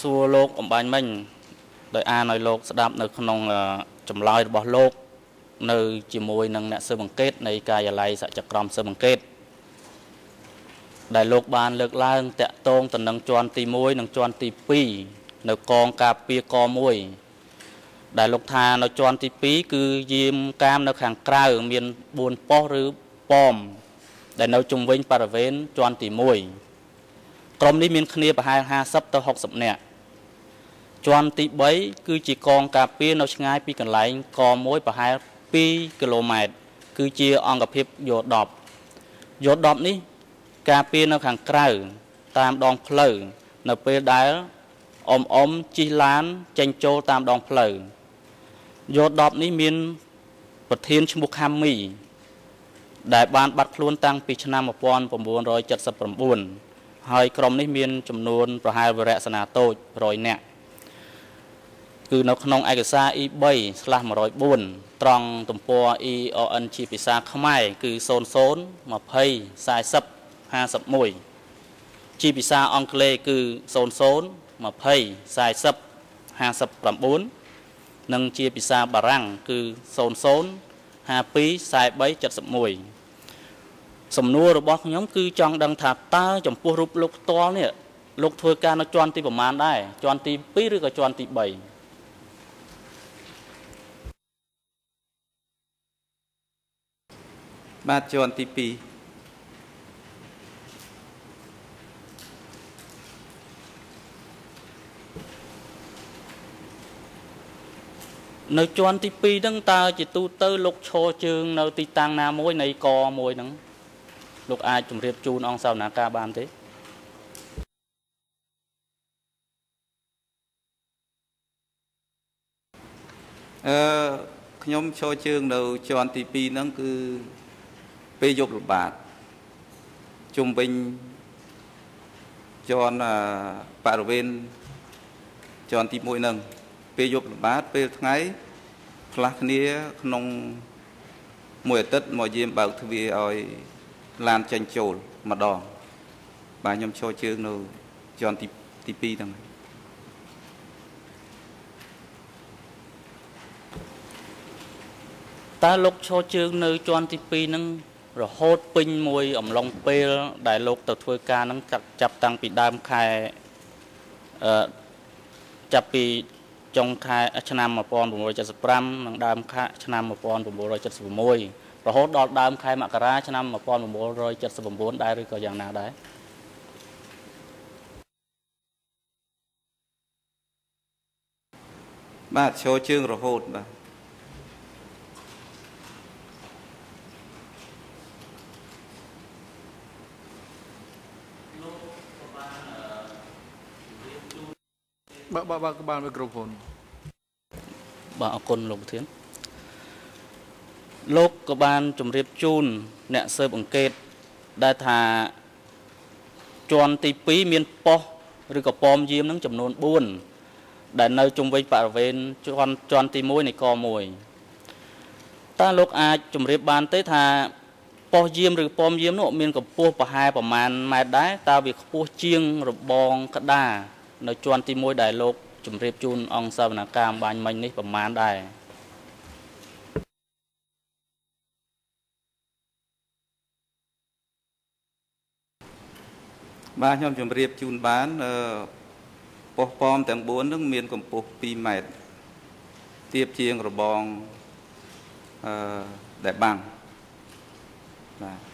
សួរលោកអំបញ្ញមិញដោយអានឲ្យលោកស្ដាប់នៅក្នុងចម្លើយរបស់លោក នៅជាមួយនឹងអ្នកស៊ើបអង្កេតនៃការិយាល័យសច្ចក្រមស៊ើបអង្កេត ដែលលោកបានលើកឡើងតាក់ទងទៅនឹងជាន់ទី1និងជាន់ទី2នៅកងការពារក1ដែលលោកថានៅជាន់ទី2គឺយាមកាមនៅខាងក្រៅមាន4ប៉ុស្តិ៍ឬប៉មដែលនៅជុំវិញបរិវេណជាន់ទី1ក្រុមនេះមានគ្នាប្រហែល50ទៅ60នាក់ជាន់ទី3គឺជាកងការពារនៅឆ្ងាយពីកន្លែងកមួយប្រហែល2គីឡូម៉ែត្រគឺជាអង្គភាពយោ10យោ10នេះ ការពារនៅខាងក្រៅតាមដងផ្លូវនៅពេលដែលអមអមជិះឡានចេញចូលតាមដងផ្លូវយោ10នេះមានប្រធានឈ្មោះខាំមី ដែលបានបាត់ខ្លួនតាំងពីឆ្នាំ1979ហើយក្រុមនេះមានចំនួន ប្រហែលវរៈសនាតូច100នាក់គឺនៅក្នុងឯកសារ E3/104 ត្រង់ទំព័រ EON ជាភាសាខ្មែរគឺ00 20 40 51ជាភាសាអង់គ្លេសគឺ00 20 40 59និងជាភាសាបារាំងគឺ00 52 43 71សំណួររបស់ខ្ញុំគឺចង់ដឹងថាតើចំពោះរូបលោកផ្ទាល់នេះលោកធ្វើការនៅជាន់ទីប្រមាណដែរជាន់ទី2ឬក៏ជាន់ទី3បាទជាន់ទី2 នៅជាន់ទី2ហ្នឹងតើជាទូទៅលោកឈរជើងនៅទីតាំងណាមួយនៃកមួយហ្នឹងលោកអាចជម្រាបជូនអង្គសាវនាការបានទេអឺខ្ញុំឈរជើងនៅជាន់ទី2ហ្នឹងគឺពេលយប់ល្បាតជុំវិញជាន់បរិវេណ ជាន់ទី1ហ្នឹងពេលយប់ល្បាតពេលថ្ងៃខ្លះគ្នាក្នុងមួយអាទិត្យមកយាមបើកទ្វារឲ្យឡានចេញចូលម្ដងបាទខ្ញុំឈរជើងនៅជាន់ទីទី2ហ្នឹងតើលោកឈរជើងនៅជាន់ទី2ហ្នឹងរហូតពេញមួយអំឡុងពេល ដែលលោកទៅធ្វើការហ្នឹងចាប់តាំងពីដើមខែអឺ ចាប់ពីចុងខែឆ្នាំ1975និងដើមខែឆ្នាំ1976រហូតដល់ដើមខែមករាឆ្នាំ1979ដែរឬក៏យ៉ាងណាដែរបាទឈរជើងរហូតបាទ បើបើបើក្បាលមីក្រូហ្វូនបាទអរគុណលោកប្រធានលោកក៏បានជម្រាបជូនអ្នកស៊ើបអង្កេតដែលថាជាន់ទី2មានប៉ុស្តិ៍ឬក៏ប៉មយាមនឹងចំនួន4ដែលនៅជុំវិញបរិវេណជាន់ជាន់ទី1នៃក1តើលោកអាចជម្រាបបានទេថាប៉ុស្តិ៍យាមឬប៉មយាមនោះមានកម្ពស់ប្រហែលប្រមាណម៉ែត្រដែរតើវាខ្ពស់ជាងរបងក្តារ នៅជាន់ទី1ដែលលោកជម្រាបជូនអង្គសាវនកម្មបាញ់មិញនេះប្រមាណដែរបាទខ្ញុំជម្រាបជូនបានអឺប៉ុស្តិ៍ប៉មទាំង4នឹងមានកម្ពស់2ម៉ែត្រទៀបជាងរបងអឺដែលបាំងបាទ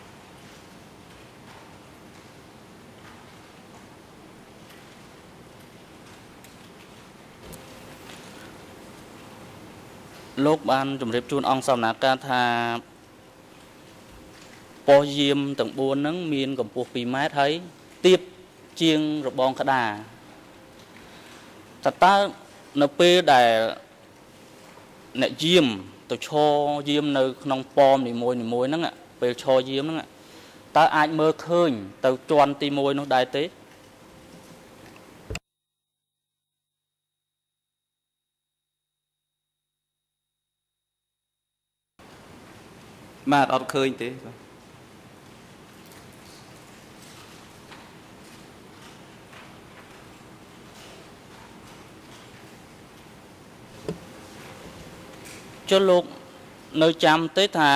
លោកបានជម្រាបជូនអង្គសំណាការថាប៉ុស្តិ៍យាមទាំង4ហ្នឹងមានកម្ពស់2ម៉ែត្រហើយទៀបជាងរបងក្តារតើតើនៅពេលដែលអ្នកយាមទៅឈរយាមនៅ ក្នុងប៉មនីមួយនីមួយហ្នឹងពេលឈរយាមហ្នឹងតើអាចមើលឃើញ ទៅជាន់ទី1នោះដែរទេ បាទអត់ឃើញទេបាទចុះលោកនៅចាំទេថា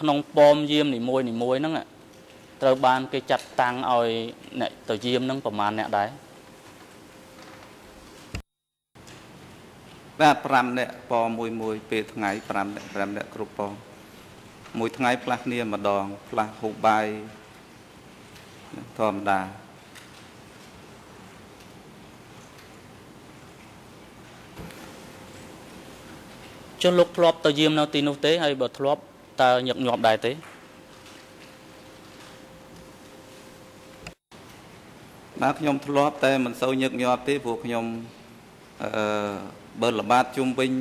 ក្នុងប៉មយាមនីមួយនីមួយហ្នឹងត្រូវបានគេចាត់តាំងឲ្យអ្នកទៅយាមហ្នឹងប្រហែលអ្នកដែរបាទ5នាក់ប៉មួយមួយពេលថ្ងៃ5នាក់5នាក់គ្រប់ប៉មួ យថ្ងៃផ្លាស់គ្នាម្ដង ផ្លាស់ហូបបាយធម្មតាចុះលោកធ្លាប់ទៅយាមនៅទីនោះទេហើយបើធ្លាប់តើញឹកញាប់ដែរទេបាទខ្ញុំធ្លាប់តែមិនសូវញឹកញាប់ទេព្រោះខ្ញុំអឺបើល្បាតជុំវិញ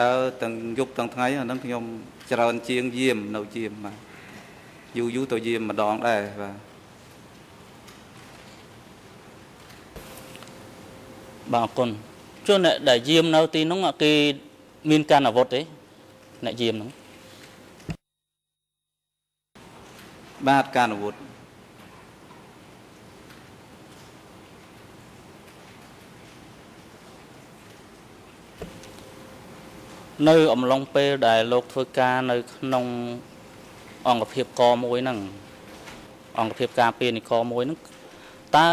ដើរទាំងយប់ទាំងថ្ងៃអាហ្នឹងខ្ញុំ ច្រើនជាងយាមនៅយាមបាទយូរយូរទៅយាមម្ដងដែរបាទបាទអរគុណជួនអ្នកដែលយាមនៅទីនោះគេមានការអាវុធទេអ្នកយាមហ្នឹងបាទការអាវុធ នៅអំឡុងពេលដែលលោកធ្វើការនៅក្នុងអង្គភាពកមួយហ្នឹងអង្គភាពការពារនិកមួយហ្នឹងតើ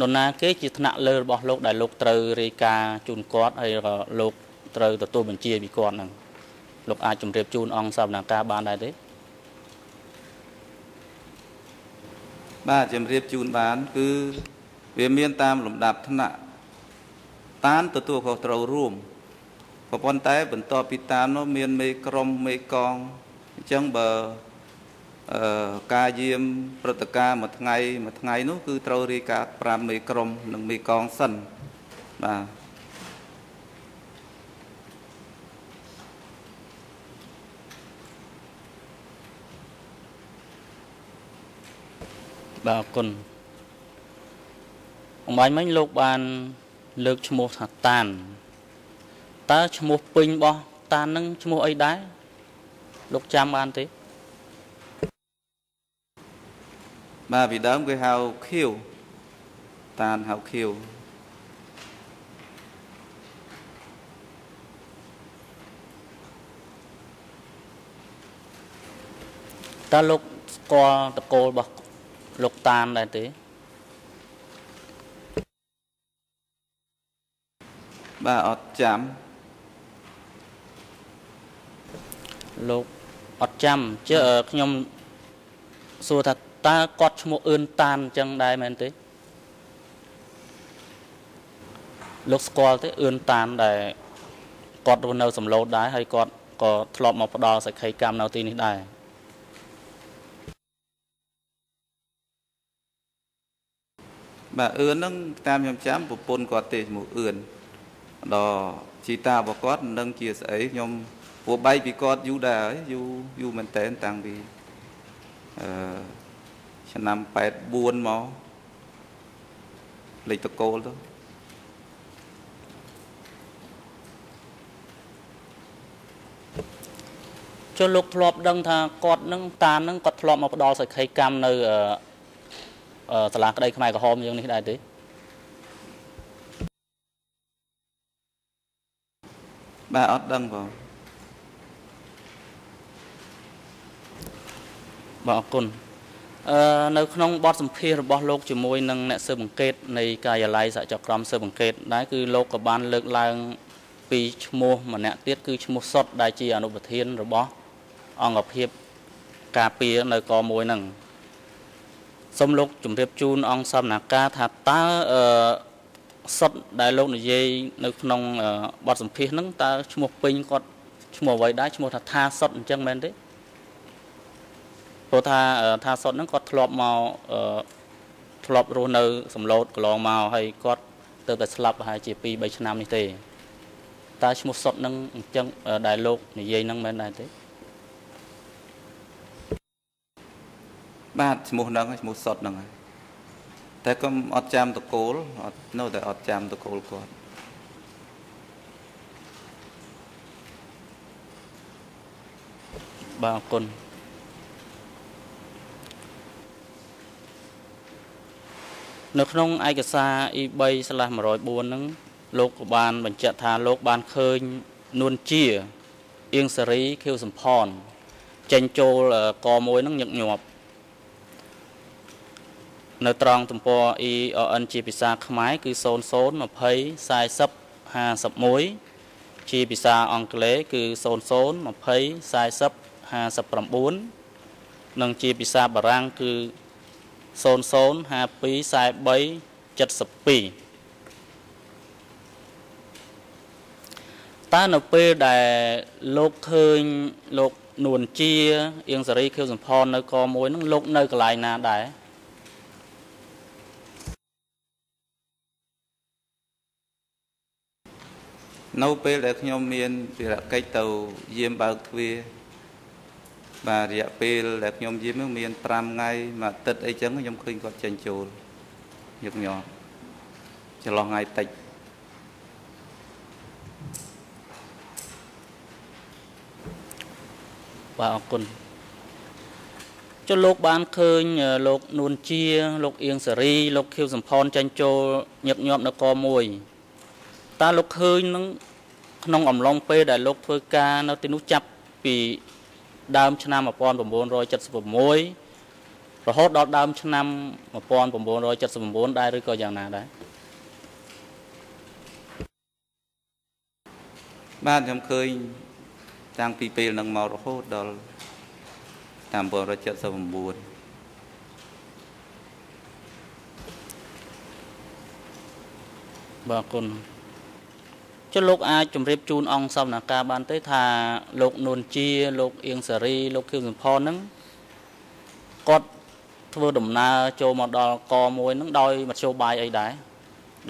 នរណាគេជាថ្នាក់លើរបស់លោកដែលលោកត្រូវរាយការណ៍ជូនគាត់ហើយក៏លោកត្រូវទទួលបញ្ជាពីគាត់ហ្នឹងលោកអាចជម្រាបជូនអង្គសវនការបានដែរទេបាទជម្រាបជូនបាន គឺវាមានតាមលំដាប់ថ្នាក់តានទទួលខុសត្រូវរួម ក៏ប៉ុន្តែបន្ទាប់ពីតាននោះមានមេក្រុមមេកងអញ្ចឹងបើអឺការយាមព្រឹត្តិការណ៍មួយថ្ងៃមួយថ្ងៃនោះគឺត្រូវរាយការណ៍5មេក្រុមនិងមេកងសិនបាទបាទអរគុណអំបញ្ញមិញលោកបាន លើកឈ្មោះថាតាន តើឈ្មោះពេញរបស់តាននឹងឈ្មោះអីដែរលោកចាំបានទេបាទពីដើមគេហៅខៀវតានហៅខៀវតើលោកស្គាល់តកូលរបស់លោកតានដែរទេបាទអត់ចាំ លោកអត់ចាំជឿខ្ញុំសួរថាតើគាត់ឈ្មោះអឿនតានអញ្ចឹងដែរមែនទេលោកស្គាល់ទេអឿនតានដែលគាត់រស់នៅសំឡូតដែរហើយគាត់ក៏ធ្លាប់មកផ្ដល់សក្ខីកម្មនៅទីនេះដែរបាទអឿនហ្នឹងតាមខ្ញុំចាំប្រពន្ធគាត់ទេឈ្មោះអឿនដល់ជីតារបស់គាត់នឹងជាស្អីខ្ញុំ ព្រោះបែកពីគាត់យូរដែរហើយយូរយូរមែនតើតាំងពីអឺឆ្នាំ84មកលេខតកូលទៅចុះលោកធ្លាប់ដឹងថាគាត់នឹងតាននឹងគាត់ធ្លាប់មកផ្ដល់សក្ខីកម្មនៅសាលាក្តីខ្មែរក្រហមយើងនេះដែរទេបាទអត់ដឹងបង បាទអរគុណអឺនៅក្នុងបទសម្ភាសរបស់លោកជាមួយនឹងអ្នកស៊ើបអង្កេតនៃការិយាល័យសហចក្រមស៊ើបអង្កេតដែរគឺលោកក៏បានលើកឡើងពីឈ្មោះម្នាក់ទៀតគឺឈ្មោះសុតដែលជាអនុប្រធានរបស់អង្គភាពការពារនៅកមួយហ្នឹងសូមលោកជម្រាបជូនអង្គសមាការថាតើអឺសុតដែលលោកនិយាយនៅក្នុងបទសម្ភាសហ្នឹងតើឈ្មោះពេញគាត់ឈ្មោះអ្វីដែរឈ្មោះថាថាសុតអញ្ចឹងមែនទេ ព្រោះថាថាសុតហ្នឹងគាត់ធ្លាប់មកធ្លាប់រស់នៅសំឡូតកន្លងមកហើយគាត់ទៅតែស្លាប់ប្រហែលជា2 3ឆ្នាំនេះទេតើឈ្មោះសុតហ្នឹងអញ្ចឹងដែលលោកនិយាយហ្នឹងមែនដែរទេបាទឈ្មោះហ្នឹងឈ្មោះសុតហ្នឹងហើយតែក៏អត់ចាំតកូលអត់នៅតែអត់ចាំតកូលគាត់បាទអរគុណ នៅក្នុងឯកសារ E3/104 ហ្នឹងលោកក៏បានបញ្ជាក់ថាលោកបានឃើញនួនជាអៀងសេរីខៀវសំផនចេញចូលកមួយហ្នឹងញឹកញាប់នៅត្រង់ទំព័រ EON ជាភាសាខ្មែរគឺ00 20 40 51ជាភាសាអង់គ្លេសគឺ00 20 40និងជាភាសាបារាំងគឺ 00524372តើនៅពេលដែលលោកឃើញលោកនួនជាអៀងសេរីខៀវសំផននៅកមួយហ្នឹងលោកនៅកន្លែងណាដែរនៅពេលដែលខ្ញុំមានភារកិច្ចទៅយាមបើកទ្វារ បាទរយៈពេលដែលខ្ញុំយាមនោះមាន5ថ្ងៃមួយអាទិត្យអីចឹងខ្ញុំឃើញគាត់ចេញចូលញឹកញាប់ចន្លោះថ្ងៃតិចបាទអរគុណចុះលោកបានឃើញលោកនួនជា លោកអៀងសេរី លោកខៀវសំផនចាញ់ចូលញឹកញាប់នៅកមួយតើលោកឃើញនឹងក្នុងអំឡុងពេលដែលលោកធ្វើការនៅទីនោះចាប់ពី ដើមឆ្នាំ1976រហូតដល់ដើមឆ្នាំ1979ដែរឬក៏យ៉ាងណាដែរបាទខ្ញុំឃើញតាំងពីពេលនឹងមករហូតដល់តាម1979បាទគុណ ចុះលោកអាចជម្រាបជូនអង្គសវនការបានទេថាលោកនួនជាលោកអៀងសេរីលោកខៀវសំផនហ្នឹងគាត់ធ្វើដំណើរចូលមកដល់កមួយហ្នឹងដោយមធ្យោបាយអីដែរ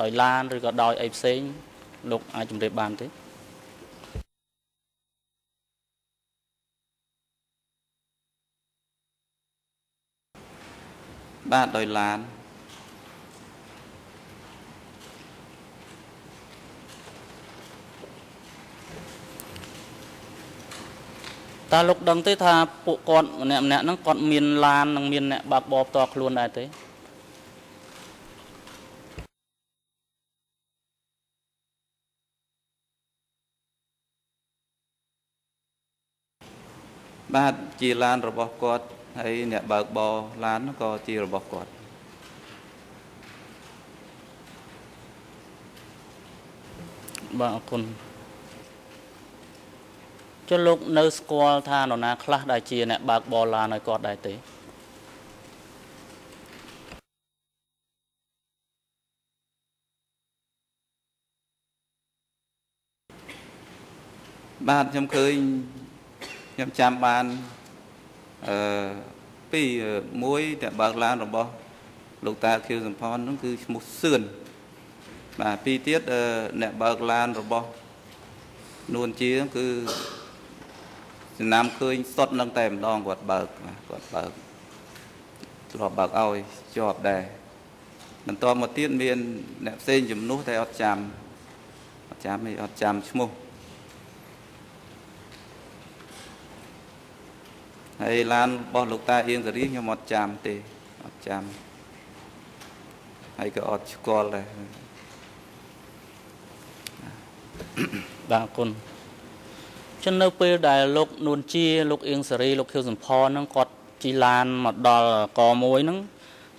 ដោយឡានឬក៏ដោយអីផ្សេង លោកអាចជម្រាបបានទេបាទដោយឡាន តើលោកដឹងទេថាពួកគាត់ម្នាក់ម្នាក់ហ្នឹងគាត់មានឡាននិងមានអ្នកបើកបរផ្ទាល់ខ្លួនដែរទេបាទជាឡានរបស់គាត់ហើយអ្នកបើកបរឡានក៏ជារបស់គាត់បាទអរគុណ ចុះលោកនៅស្គាល់ថានរណាខ្លះដែលជាអ្នកបើកបរឡានឲ្យគាត់ដែរទេបាទខ្ញុំឃើញខ្ញុំចាំបានអឺពីរមួយអ្នកបើកឡានរបស់ លោកតាខៀវសំផននោះគឺឈ្មោះសឿនបាទពីរទៀតអ្នកបើកឡានរបស់នួនជាគឺ ចំណាំឃើញសុតនឹងតែម្ដងគាត់បើកគាត់បើកធ្លាប់បើកឲ្យជាប់ដែរបន្តមកទៀតមានអ្នកផ្សេងជំនួសតែអត់ចាំអត់ចាំទេអត់ចាំឈ្មោះហើយឡានរបស់លោកតាអៀងសេរីខ្ញុំអត់ចាំទេអត់ចាំហើយក៏អត់ស្គាល់ដែរបាទអរគុណ ចឹងនៅពេលដែលលោកនួនជាលោកអៀងសេរីលោកខៀវសំផនហ្នឹងគាត់ជីឡានមកដល់កមួយហ្នឹង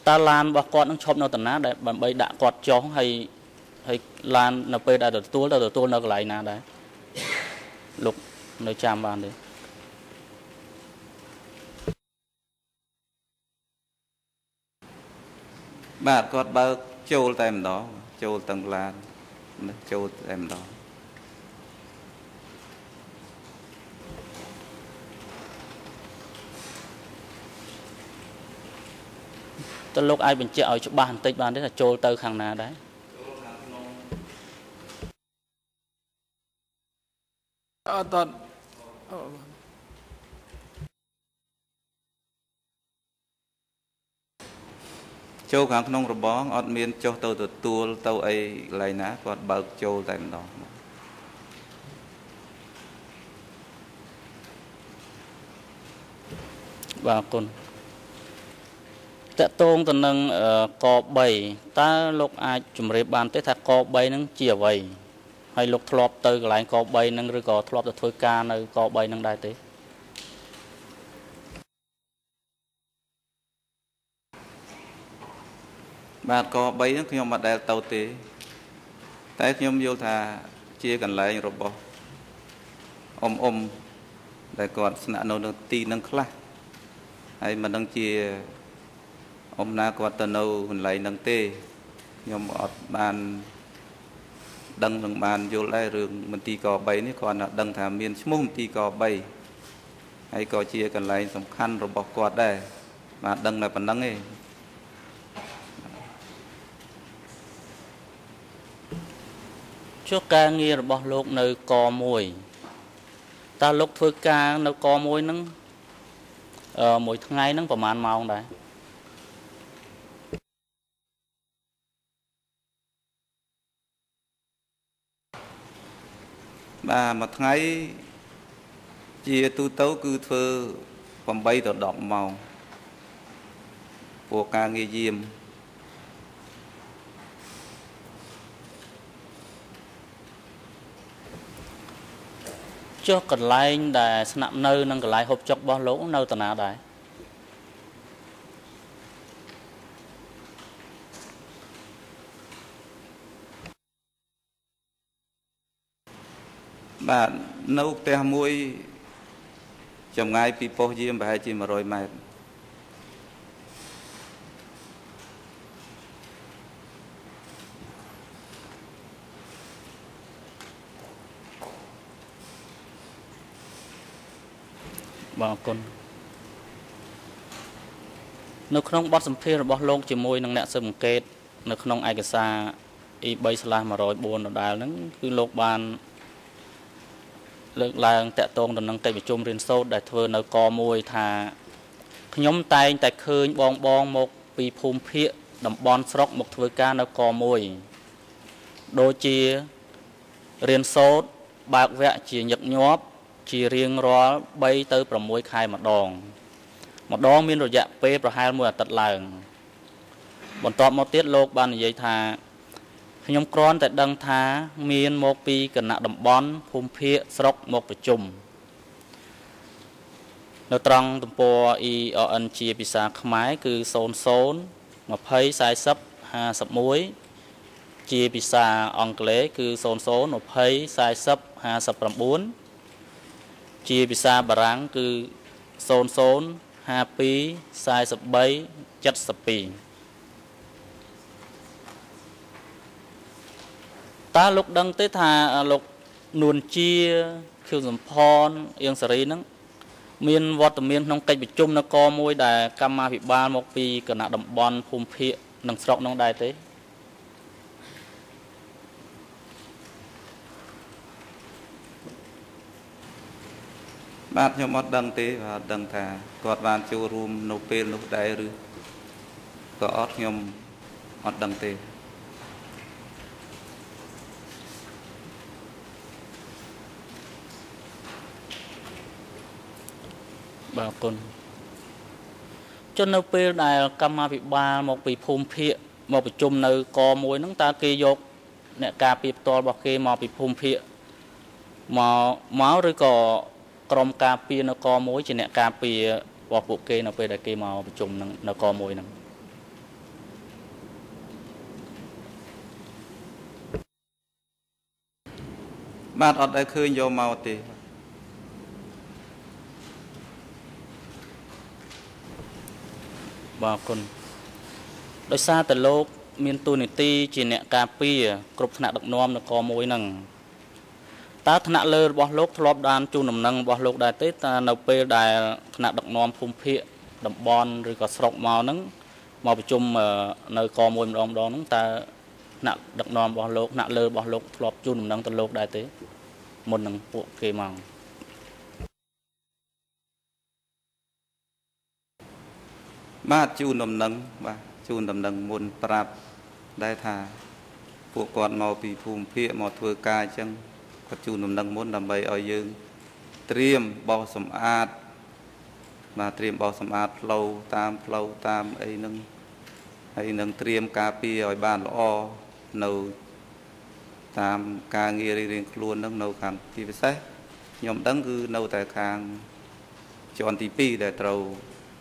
តើឡានរបស់គាត់នឹងឈប់នៅតាណាដែលដើម្បីដាក់គាត់ចុះហើយហើយឡាននៅពេលដែលទទួលទៅទទួលនៅកន្លែងណាដែរលោកនៅចាំបានទេបាទគាត់បើកចូលតែម្ដងចូលទាំងឡានចូលតែម្ដង តើលោកអាចបញ្ជាក់ឲ្យច្បាស់បន្តិចបានទេថាចូលទៅខាងណាដែរអត់តចូលខាងក្នុងរបងអត់មានចុះទៅទទួលទៅអីកន្លែងណាគាត់បើកចូលតែម្ដងបាទអរគុណ តកតងទៅនឹងក3តើលោកអាចជម្រាបបានទេថាក3ហ្នឹងជាអ្វីហើយលោកធ្លាប់ទៅកន្លែងក3ហ្នឹងឬក៏ធ្លាប់ទៅធ្វើការនៅក3ហ្នឹងដែរទេបាទក3ហ្នឹងខ្ញុំមិនដែលទៅទេ តែខ្ញុំយល់ថាជាកន្លែងរបស់អ៊ំអ៊ំដែលគាត់ស្នាក់នៅនៅទីនឹងខ្លះហើយមិនដឹងជា អំណាគាត់ទៅនៅកន្លែងហ្នឹងទេខ្ញុំអត់បានដឹងនឹងបានយល់ដែររឿងមន្ទីរក3នេះគាត់ដឹងថាមានឈ្មោះមន្ទីរក3ហើយក៏ជាកន្លែងសំខាន់របស់គាត់ដែរបាទដឹងតែប៉ុណ្្នឹងឯងចុះការងាររបស់លោកនៅក1តើលោកធ្វើការនៅក1ហ្នឹងអឺមួយថ្ងៃហ្នឹងប្រហែលម៉ោងដែរ បាទមួយថ្ងៃជាទូទៅគឺធ្វើ8ទៅ10ម៉ោងពួកការងារយាមចុះកន្លែងដែលស្នាក់នៅ និងកន្លែងហូបចុករបស់លោកនៅតាណាដែរ បាទនៅផ្ទះមួយចម្ងាយពីប៉ុស្តិ៍យាមប្រហែលជា100ម៉ែត្របាទអរគុណនៅក្នុងបទសម្ភាសន៍របស់លោកជាមួយនឹងអ្នកស៊ើបអង្កេត នៅក្នុងឯកសារ E3/104 ដដែលហ្នឹងគឺលោកបាន លើកឡើងតាក់ទងទៅនឹងកិច្ចប្រជុំរៀនសូត្រដែលធ្វើនៅក1ថាខ្ញុំតែងតែឃើញបងបងមកពីភូមិភាគតំបន់ស្រុកមកធ្វើការនៅក1ដូចជារៀនសូត្របើកវគ្គជាញឹកញាប់ជារៀងរាល់3ទៅ6ខែម្ដង ម្ដងមានរយៈពេលប្រហែល1អាទិត្យឡើង បន្ទាប់មកទៀតលោកបាននិយាយថា ខ្ញុំគ្រាន់តែដឹងថាមានមកពីគណៈតំបន់ភូមិភាគស្រុកមកប្រជុំនៅត្រង់ទំព័រ EON ជាភាសាខ្មែរគឺ00 20 40 51ជាភាសាអង់គ្លេសគឺ00 20 40 59ជាភាសាបារាំងគឺ00 52 43 72 តើលោកដឹងទេថាលោកនួនជាខៀវសំផនអៀងសេរីហ្នឹងមានវត្តមានក្នុងកិច្ចប្រជុំនគរមួយដែលកម្មាភិបាលមកពីគណៈតំបន់ភូមិភាគនិងស្រុកនោះដែរទេបាទខ្ញុំអត់ដឹងទេបាទដឹងថាគាត់បានចូលរួមនៅពេលនោះដែរឬក៏អត់ខ្ញុំអត់ដឹងទេ បាទអរគុណចុះនៅពេលដែលកម្មាភិបាលមកពីភូមិភាគមកប្រជុំនៅកមួយហ្នឹងតើគេយកអ្នកការពារផ្ទាល់របស់គេមកពីភូមិភាគមកមកឬក៏ក្រុមការពារនៅកមួយជាអ្នកការពាររបស់ពួកគេនៅពេលដែលគេមកប្រជុំនឹងនៅកមួយហ្នឹងបាទអត់ដែលឃើញយកមកទេបាទ អរគុណដោយសារតែលោក មានទូនីតិជាអ្នកការពារគ្រប់ថ្នាក់ដឹកនាំនគរមួយហ្នឹងតើថ្នាក់លើរបស់លោកធ្លាប់បានជូនដំណឹងរបស់លោកដែរទេតើនៅពេលដែលថ្នាក់ដឹកនាំភូមិភាគតំបន់ឬក៏ស្រុកមកហ្នឹងមកប្រជុំនៅកមួយម្ដងម្ដងហ្នឹងតើថ្នាក់ដឹកនាំរបស់លោកថ្នាក់លើរបស់លោកធ្លាប់ជូនដំណឹងទៅលោកដែរទេមុននឹងពួកគេមក បាទជូនដំណឹងបាទជូនដំណឹងមុនប្រាប់ដែរថាពួកគាត់មកពីភូមិភាគមកធ្វើការអញ្ចឹងគាត់ជូនដំណឹងមុនដើម្បីឲ្យយើងត្រៀមបោសសម្អាតបាទត្រៀមបោសសម្អាតផ្លូវតាមផ្លូវតាមអីហ្នឹងហើយនឹងត្រៀមការពារឲ្យបានល្អនៅតាមការងាររៀងៗខ្លួនហ្នឹងនៅខាងទីពិសេសខ្ញុំដឹងគឺនៅតែខាងជាន់ទី2ដែលត្រូវ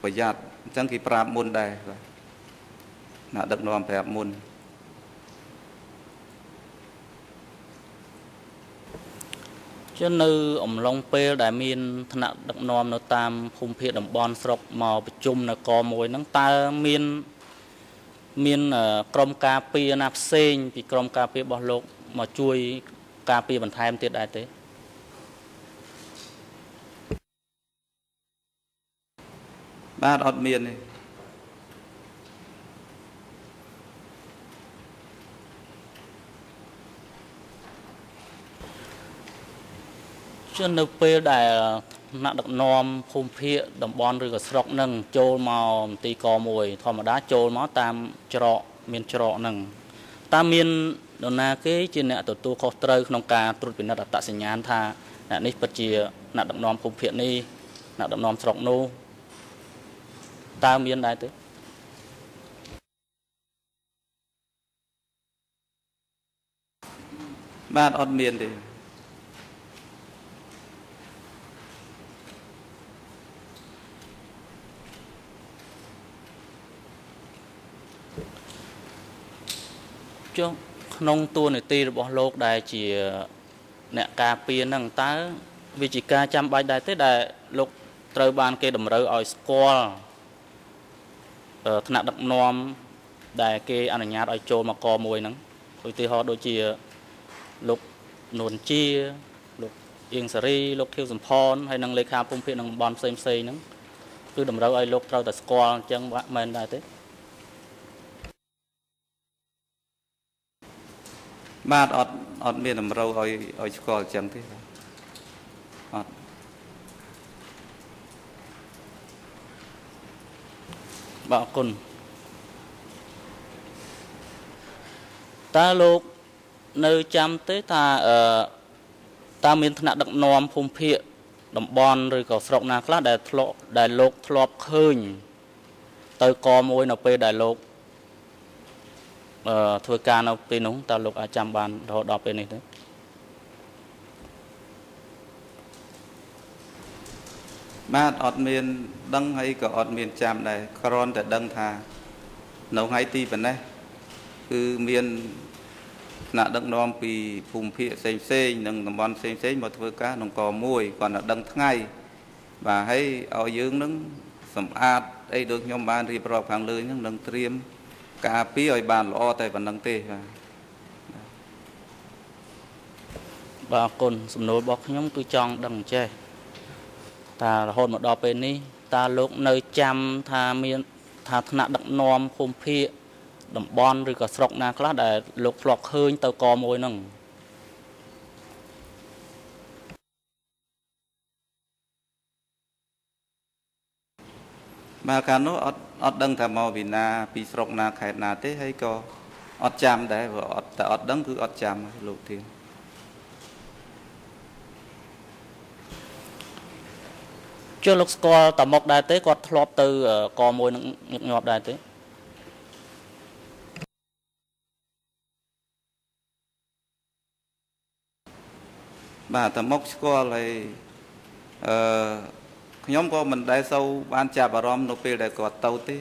ប្រយ័ត្ន អញ្ចឹងគេប្រាប់មុនដែរបាទណាដឹកនាំប្រាប់មុនចុះនៅអំឡុងពេលដែលមានឋានៈដឹកនាំនៅតាមភូមិភាគតំបន់ស្រុកមកប្រជុំនៅកមួយហ្នឹងតើមានមានក្រុមការពារណាផ្សេង ពីក្រុមការពាររបស់លោកមកជួយការពារបន្ថែមទៀតដែរទេ បាទអត់មានទេជឿនៅពេលដែលអ្នកដឹកនាំភូមិភាគតំបន់ឬក៏ស្រុកនឹងចូលមកមន្ទីរកមួយធម្មតាចូលមកតាមច្រកមានច្រកនឹងតាមមាននរណាគេជាអ្នកទទួលខុសត្រូវក្នុងការត្រួតពិនិត្យអត្តសញ្ញាណថាអ្នកនេះពិតជាអ្នកដឹកនាំភូមិភាគនេះអ្នកដឹកនាំស្រុកនោះ តើមានដែរទេបាទអត់មានទេចុះក្នុងតួនាទីរបស់លោកដែលជាអ្នកការពារហ្នឹងតើវិជាការចាំបាច់ដែរទេដែលលោកត្រូវបានគេតម្រូវឲ្យស្គាល់ ថ្នាក់ដឹកនាំដែលគេអនុញ្ញាតឲ្យចូលមកកមួយហ្នឹងឧទាហរណ៍ដូចជាលោកនួនជាលោកអៀងសេរីលោកខៀវសំផនហើយនិងលេខាភូមិភាគនឹងតំបន់ផ្សេងផ្សេងហ្នឹងគឺតម្រូវឲ្យលោកត្រូវតែស្គាល់អញ្ចឹងមែនដែរទេបាទអត់អត់មានតម្រូវឲ្យឲ្យស្គាល់អញ្ចឹងទេអ បាទអរគុណតើលោកនៅចាំទេថាអឺតើមានថ្នាក់ដឹកនាំភូមិភាគតំបន់ឬក៏ស្រុកណាខ្លះដែលធ្លាប់ដែលលោកធ្លាប់ឃើញ ទៅកមួយនៅពេលដែលលោកអឺធ្វើការនៅពេលនោះតើលោកអាចចាំបានរហូតដល់ពេលនេះទេ បាទអត់មានដឹងហើយក៏អត់មានចាំដែរគ្រាន់តែដឹងថានៅថ្ងៃទីប៉ុណ្ណេះគឺមានថ្នាក់ដឹកនាំពីភូមិភាគផ្សេងផ្សេងនិងតំបន់ផ្សេងផ្សេងមកធ្វើការក្នុងកមួយគាត់តែដឹងថ្ងៃបាទហើយឲ្យយើងនឹងសម្អាតអីដូចខ្ញុំបានរៀបរាប់ខាងលើហ្នឹងនឹងត្រៀមការពារឲ្យបានល្អតែប៉ុណ្្នឹងទេបាទបាទអរគុណសំណួររបស់ខ្ញុំគឺចង់ដឹងចេះ ថារហូតមកដល់ពេលនេះតើលោកនៅចាំថាមានថាថ្នាក់ដឹកនាំភូមិភាគតំបន់ឬក៏ស្រុកណាខ្លះដែលលោកធ្លាប់ឃើញទៅកមួយហ្នឹងបាទកាលនោះអត់អត់ដឹងថាមកពីណាពីស្រុកណាខេត្តណាទេហើយក៏អត់ចាំដែរព្រោះអត់តែអត់ដឹងគឺអត់ចាំលោកទៀន ចុះលោកស្គាល់តមុកដែរទេគាត់ធ្លាប់ទៅកមួយនឹងញឹកញាប់ដែរទេបាទតមុកស្គាល់ហើយអឺខ្ញុំក៏មិនដែលសូវបានចាប់អារម្មណ៍នៅពេលដែលគាត់ទៅទេ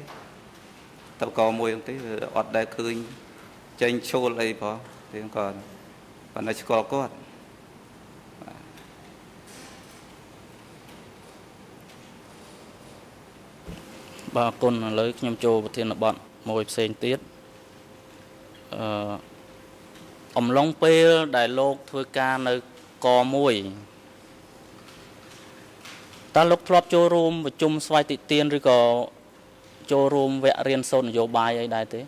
ទៅកមួយទេអត់ដែលឃើញចេញឈូលអីផងទេគាត់ប៉ុន្តែស្គាល់គាត់ បាទអរគុណឥឡូវខ្ញុំចូលប្រធានបទមួយផ្សេងទៀតអឺអំឡុងពេលដែលលោកធ្វើការនៅកមួយតើលោកធ្លាប់ចូលរួមប្រជុំស្វ័យតិទានឬក៏ចូលរួមវគ្គរៀនសូត្រនយោបាយអីដែរទេ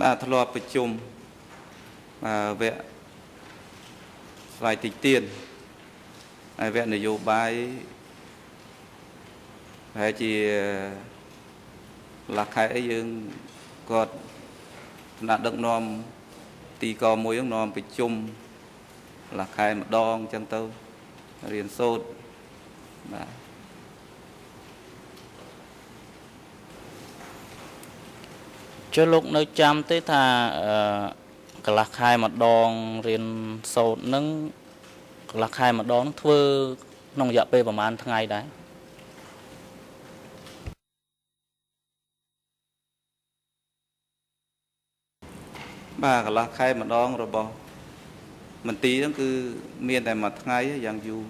បាទធ្លាប់ប្រជុំវគ្គ ស្វ័យតិទានហើយវគ្គនយោបាយប្រហែលជាកន្លះខែអីយើងគាត់ថ្នាក់ដឹកនាំទីកមួយហ្នឹងនាំប្រជុំកន្លះខែម្ដងអញ្ចឹងទៅរៀនសូត្របាទចុះលោកនៅចាំទេថាអឺ កន្លះខែម្ដងរៀនសូត្រនឹងកន្លះខែម្ដងធ្វើក្នុងរយៈពេលប្រហែលថ្ងៃដែរបាទកន្លះខែម្ដងរបស់មន្ទីរហ្នឹងគឺមានតែមួយថ្ងៃយ៉ាងយូរ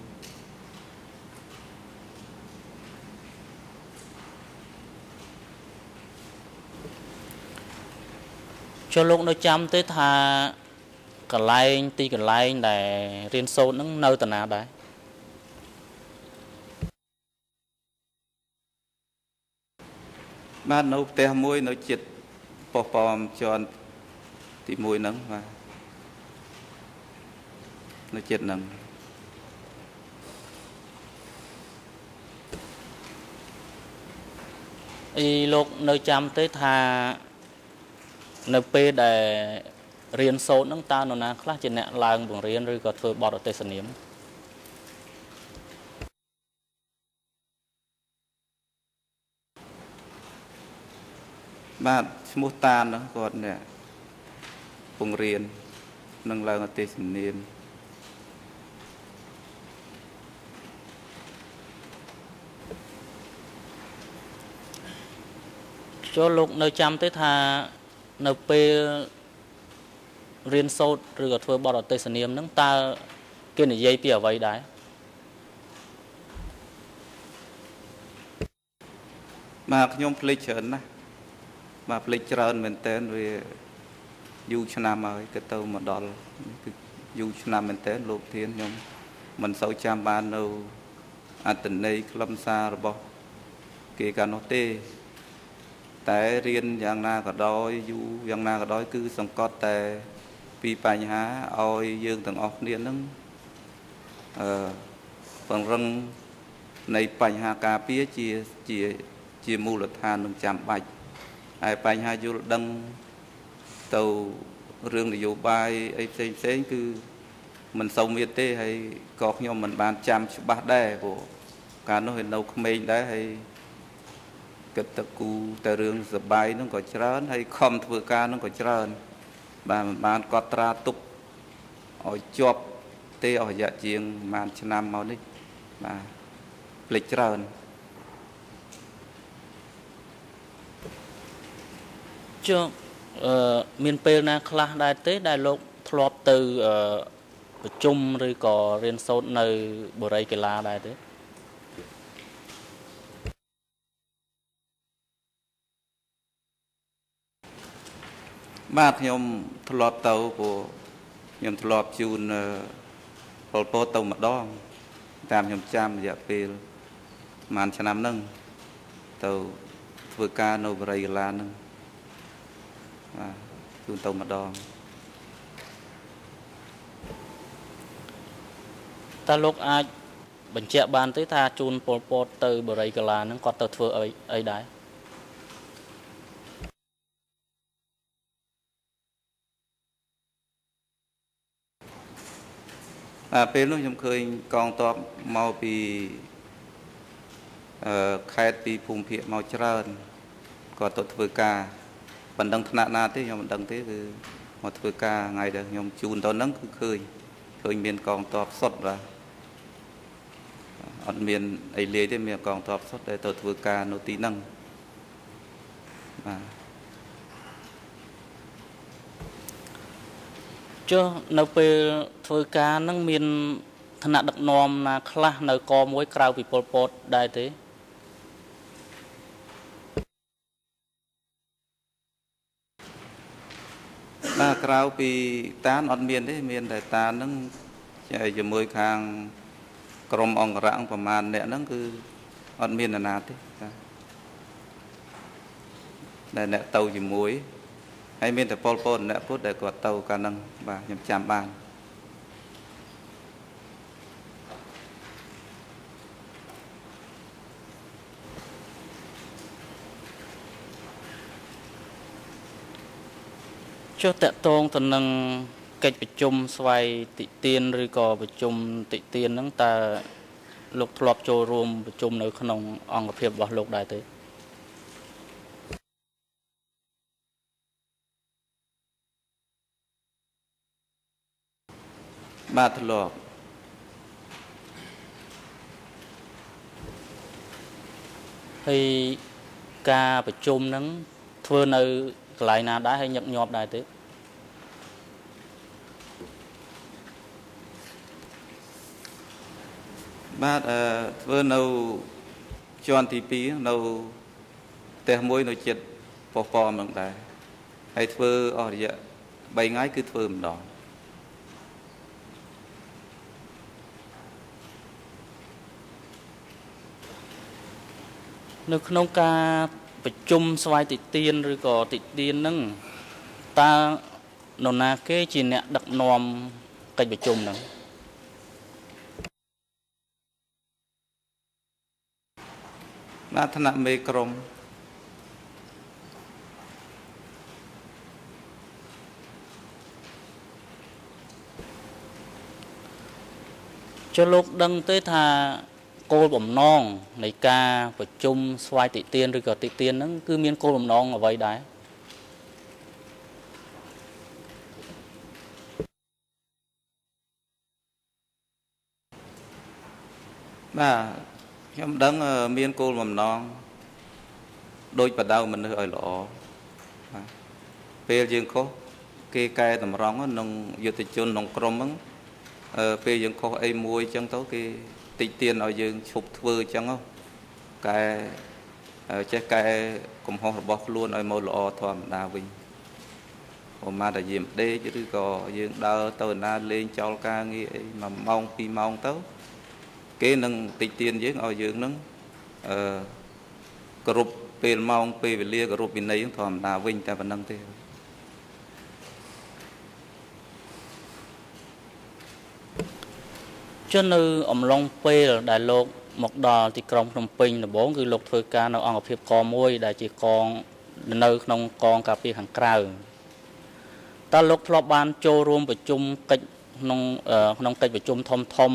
ចូលលោកនៅចាំទេថាកន្លែងទីកន្លែងដែលរៀនសូត្រហ្នឹងនៅតាណាដែរបាទនៅផ្ទះមួយនៅចិត្តប៉ុស្តិ៍ប៉មជាន់ទី1ហ្នឹងបាទនៅចិត្តហ្នឹងអីលោកនៅចាំទេថា នៅពេលដែលរៀនសូត្រហ្នឹងតើនរណាខ្លះជាអ្នកឡើងបង្រៀនឬក៏ធ្វើបទអទេសនាមបាទឈ្មោះតានហ្នឹងគាត់អ្នកពងរៀននឹងឡើងអទេសនាមចូលលោកនៅចាំទេថា នៅពេលរៀនសូត្រឬក៏ធ្វើបទអទេសនាមហ្នឹងតើគេនិយាយពីអ្វីដែរបាទខ្ញុំភ្លេចច្រើនណាស់បាទភ្លេចច្រើនមែនតើវាយូរឆ្នាំហើយក៏ទៅមកដល់គឺយូរឆ្នាំមែនតើលោកធានខ្ញុំមិនសូវចាំបាននៅអត្តន័យខ្លឹមសាររបស់គេកាលនោះទេ តែរៀនយ៉ាងណាក៏ដោយយូរយ៉ាងណាក៏ដោយ គឺសង្កត់តែពីបញ្ហាឲ្យយើងទាំងអស់គ្នានឹងអឺពង្រឹងនៃបញ្ហាការពារជាជាជាមូលដ្ឋាននឹងចាំបាច់ហើយបញ្ហាយល់ដឹងទៅរឿងនយោបាយអីផ្សេងផ្សេងគឺមិនសូវមានទេហើយក៏ខ្ញុំមិនបានចាំច្បាស់ដែរព្រោះកាលនោះនៅក្មេងដែរហើយ គិតទៅគូតែរឿងសបាយហ្នឹងក៏ច្រើនហើយខំធ្វើការហ្នឹងក៏ច្រើន បាទមិនបានកត់ត្រាទុកឲ្យជាប់ទេអស់រយៈជាងប្រហែលឆ្នាំមកនេះបាទភ្លេចច្រើនចុះអឺមានពេលណាខ្លះដែរទេ ដែលលោកធ្លាប់ទៅអឺប្រជុំឬក៏រៀនសូត្រនៅបរិយាកីឡាដែរទេ បាទខ្ញុំធ្លាប់ទៅព្រោះខ្ញុំធ្លាប់ជូនពលពតទៅម្ដង តាមខ្ញុំចាំរយៈពេលប្រហែលឆ្នាំហ្នឹងទៅធ្វើការនៅបរិយាកាសហ្នឹងបាទជូនទៅម្ដងតើលោកអាចបញ្ជាក់បានទេថាជូនពលពតទៅបរិយាកាសហ្នឹងគាត់ទៅធ្វើអីអីដែរ ពេលនោះខ្ញុំឃើញកងទ័ពមកពីអឺខេត្តពីភូមិភាគមកច្រើនគាត់ទៅធ្វើការមិនដឹងថ្នាក់ណាទេខ្ញុំមិនដឹងទេគឺមកធ្វើការថ្ងៃដែលខ្ញុំជូនទៅហ្នឹងគឺឃើញឃើញមានកងទ័ពសុទ្ធបាទអត់មានអីលាយទេមានកងទ័ពសុទ្ធដែលទៅធ្វើការនៅទីហ្នឹងបាទ ចុះនៅពេលធ្វើការហ្នឹងមានឋានៈដឹកនាំណាខ្លះនៅកមួយក្រៅពីពលពតដែរទេបាទក្រៅពីតានអត់មានទេមានតែតានហ្នឹងជាមួយខាងក្រមអង្គរៈប្រមាណអ្នកហ្នឹងគឺអត់មាននរណាទេបាទដែលអ្នកទៅជាមួយ ហើយមានតែពលពតម្នាក់ពុទ្ធដែលគាត់ទៅកាលហ្នឹងបាទខ្ញុំចាំបានចុះតកតងទៅនឹងកិច្ចប្រជុំស្វ័យតិទៀនឬក៏ប្រជុំតិទៀនហ្នឹងតើលោកធ្លាប់ចូលរួមប្រជុំនៅក្នុងអង្គភាពរបស់លោកដែរទេ បាទធ្លាប់ហើយការប្រជុំហ្នឹងធ្វើនៅកន្លែងណាដែរហើយញឹកញាប់ដែរទេបាទអឺធ្វើនៅជាន់ទី2នៅផ្ទះមួយនៅចិត្តប៉ោះប៉មហ្នឹងដែរហើយធ្វើអស់រយៈ3ថ្ងៃគឺធ្វើម្ដង នៅក្នុងការប្រជុំស្វ័យតិទៀនឬក៏តិទៀនហ្នឹងតើនរណាគេជាអ្នកដឹកនាំកិច្ចប្រជុំហ្នឹងបាទឋានៈមេក្រុមចុះលោកដឹងទេថា គោលបំណងនៃការប្រជុំស្វ័យតិទៀនឬក៏តិទៀនហ្នឹងគឺមានគោលបំណងអ្វីដែរបាទខ្ញុំដឹងមានគោលបំណងដូចបដៅមនុស្សឲ្យល្អបាទពេលយើងខុសគេកែតម្រង់ក្នុងយុទ្ធជនក្នុងក្រមហ្នឹងពេលយើងខុសអីមួយអញ្ចឹងទៅគេ តិចទៀនឲ្យយើងឈប់ធ្វើអញ្ចឹងកែចេះកែកំហុសរបស់ខ្លួនឲ្យមកល្អធម្មតាវិញប្រហែលតែយាមដេកឬក៏យើងដើរទៅណាលេងចោលការងារអី1ម៉ោង2ម៉ោងទៅគេនឹងតិចទៀនយើងឲ្យយើងនឹងអឺគ្រប់ពេលម៉ោងពេលវេលាគ្រប់វិន័យធម្មតាវិញតែប៉ុណ្្នឹងទេ ចុះនៅអំឡុងពេលដែលលោកមកដល់ទីក្រុងភ្នំពេញដំបូងគឺលោកធ្វើការនៅអង្គភាពកមួយដែលជាកងនៅក្នុងកងការពារខាងក្រៅតើលោកធ្លាប់បានចូលរួមប្រជុំកិច្ចក្នុងក្នុងកិច្ចប្រជុំធំធំ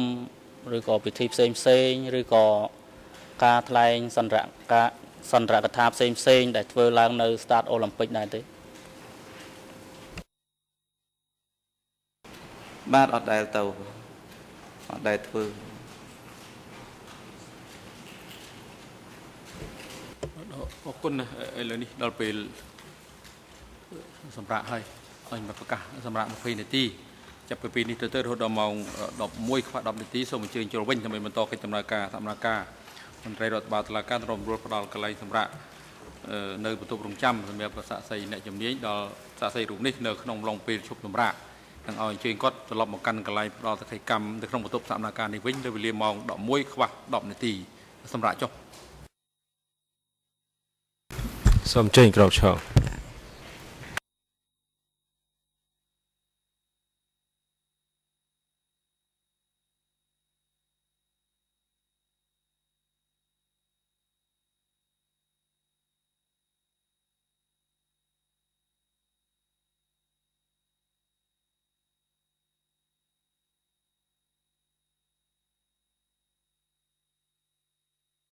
ឬក៏ពិធីផ្សេងផ្សេងឬក៏ការថ្លែងសន្ទរការសន្ទរកថាផ្សេងផ្សេងដែលធ្វើឡើងនៅ Start Olympic ដែរទេបាទអត់ដែលទៅ អត់ដែលធ្វើអរគុណឥឡូវនេះដល់ពេលសម្រាប់ហើយឲ្យមកប្រកាសសម្រាប់20នាទីចាប់ពីពេលនេះទៅទៅរហូតដល់ម៉ោង11ខ្វះ10នាទីសូមអញ្ជើញចូលវិញដើម្បីបន្តកិច្ចដំណើរការដំណើរការមន្ត្រីរដ្ឋបាលតុលាការរំរួលផ្ដល់កន្លែងសម្រាប់នៅបន្ទប់រងចាំសម្រាប់សាក់សីអ្នកជំនាញដល់សាក់សីរូបនេះនៅក្នុងឡុងពេលឈប់សម្រាក នឹងឲ្យអញ្ជើញគាត់ត្រឡប់មកកាន់កន្លែងផ្ដល់សកម្មនៅក្នុងបន្ទប់សកម្មភាពនេះវិញនៅវេលាម៉ោង11ខ្វះ10នាទីសម្រាប់ចុះសូមអញ្ជើញក្រោកឈរ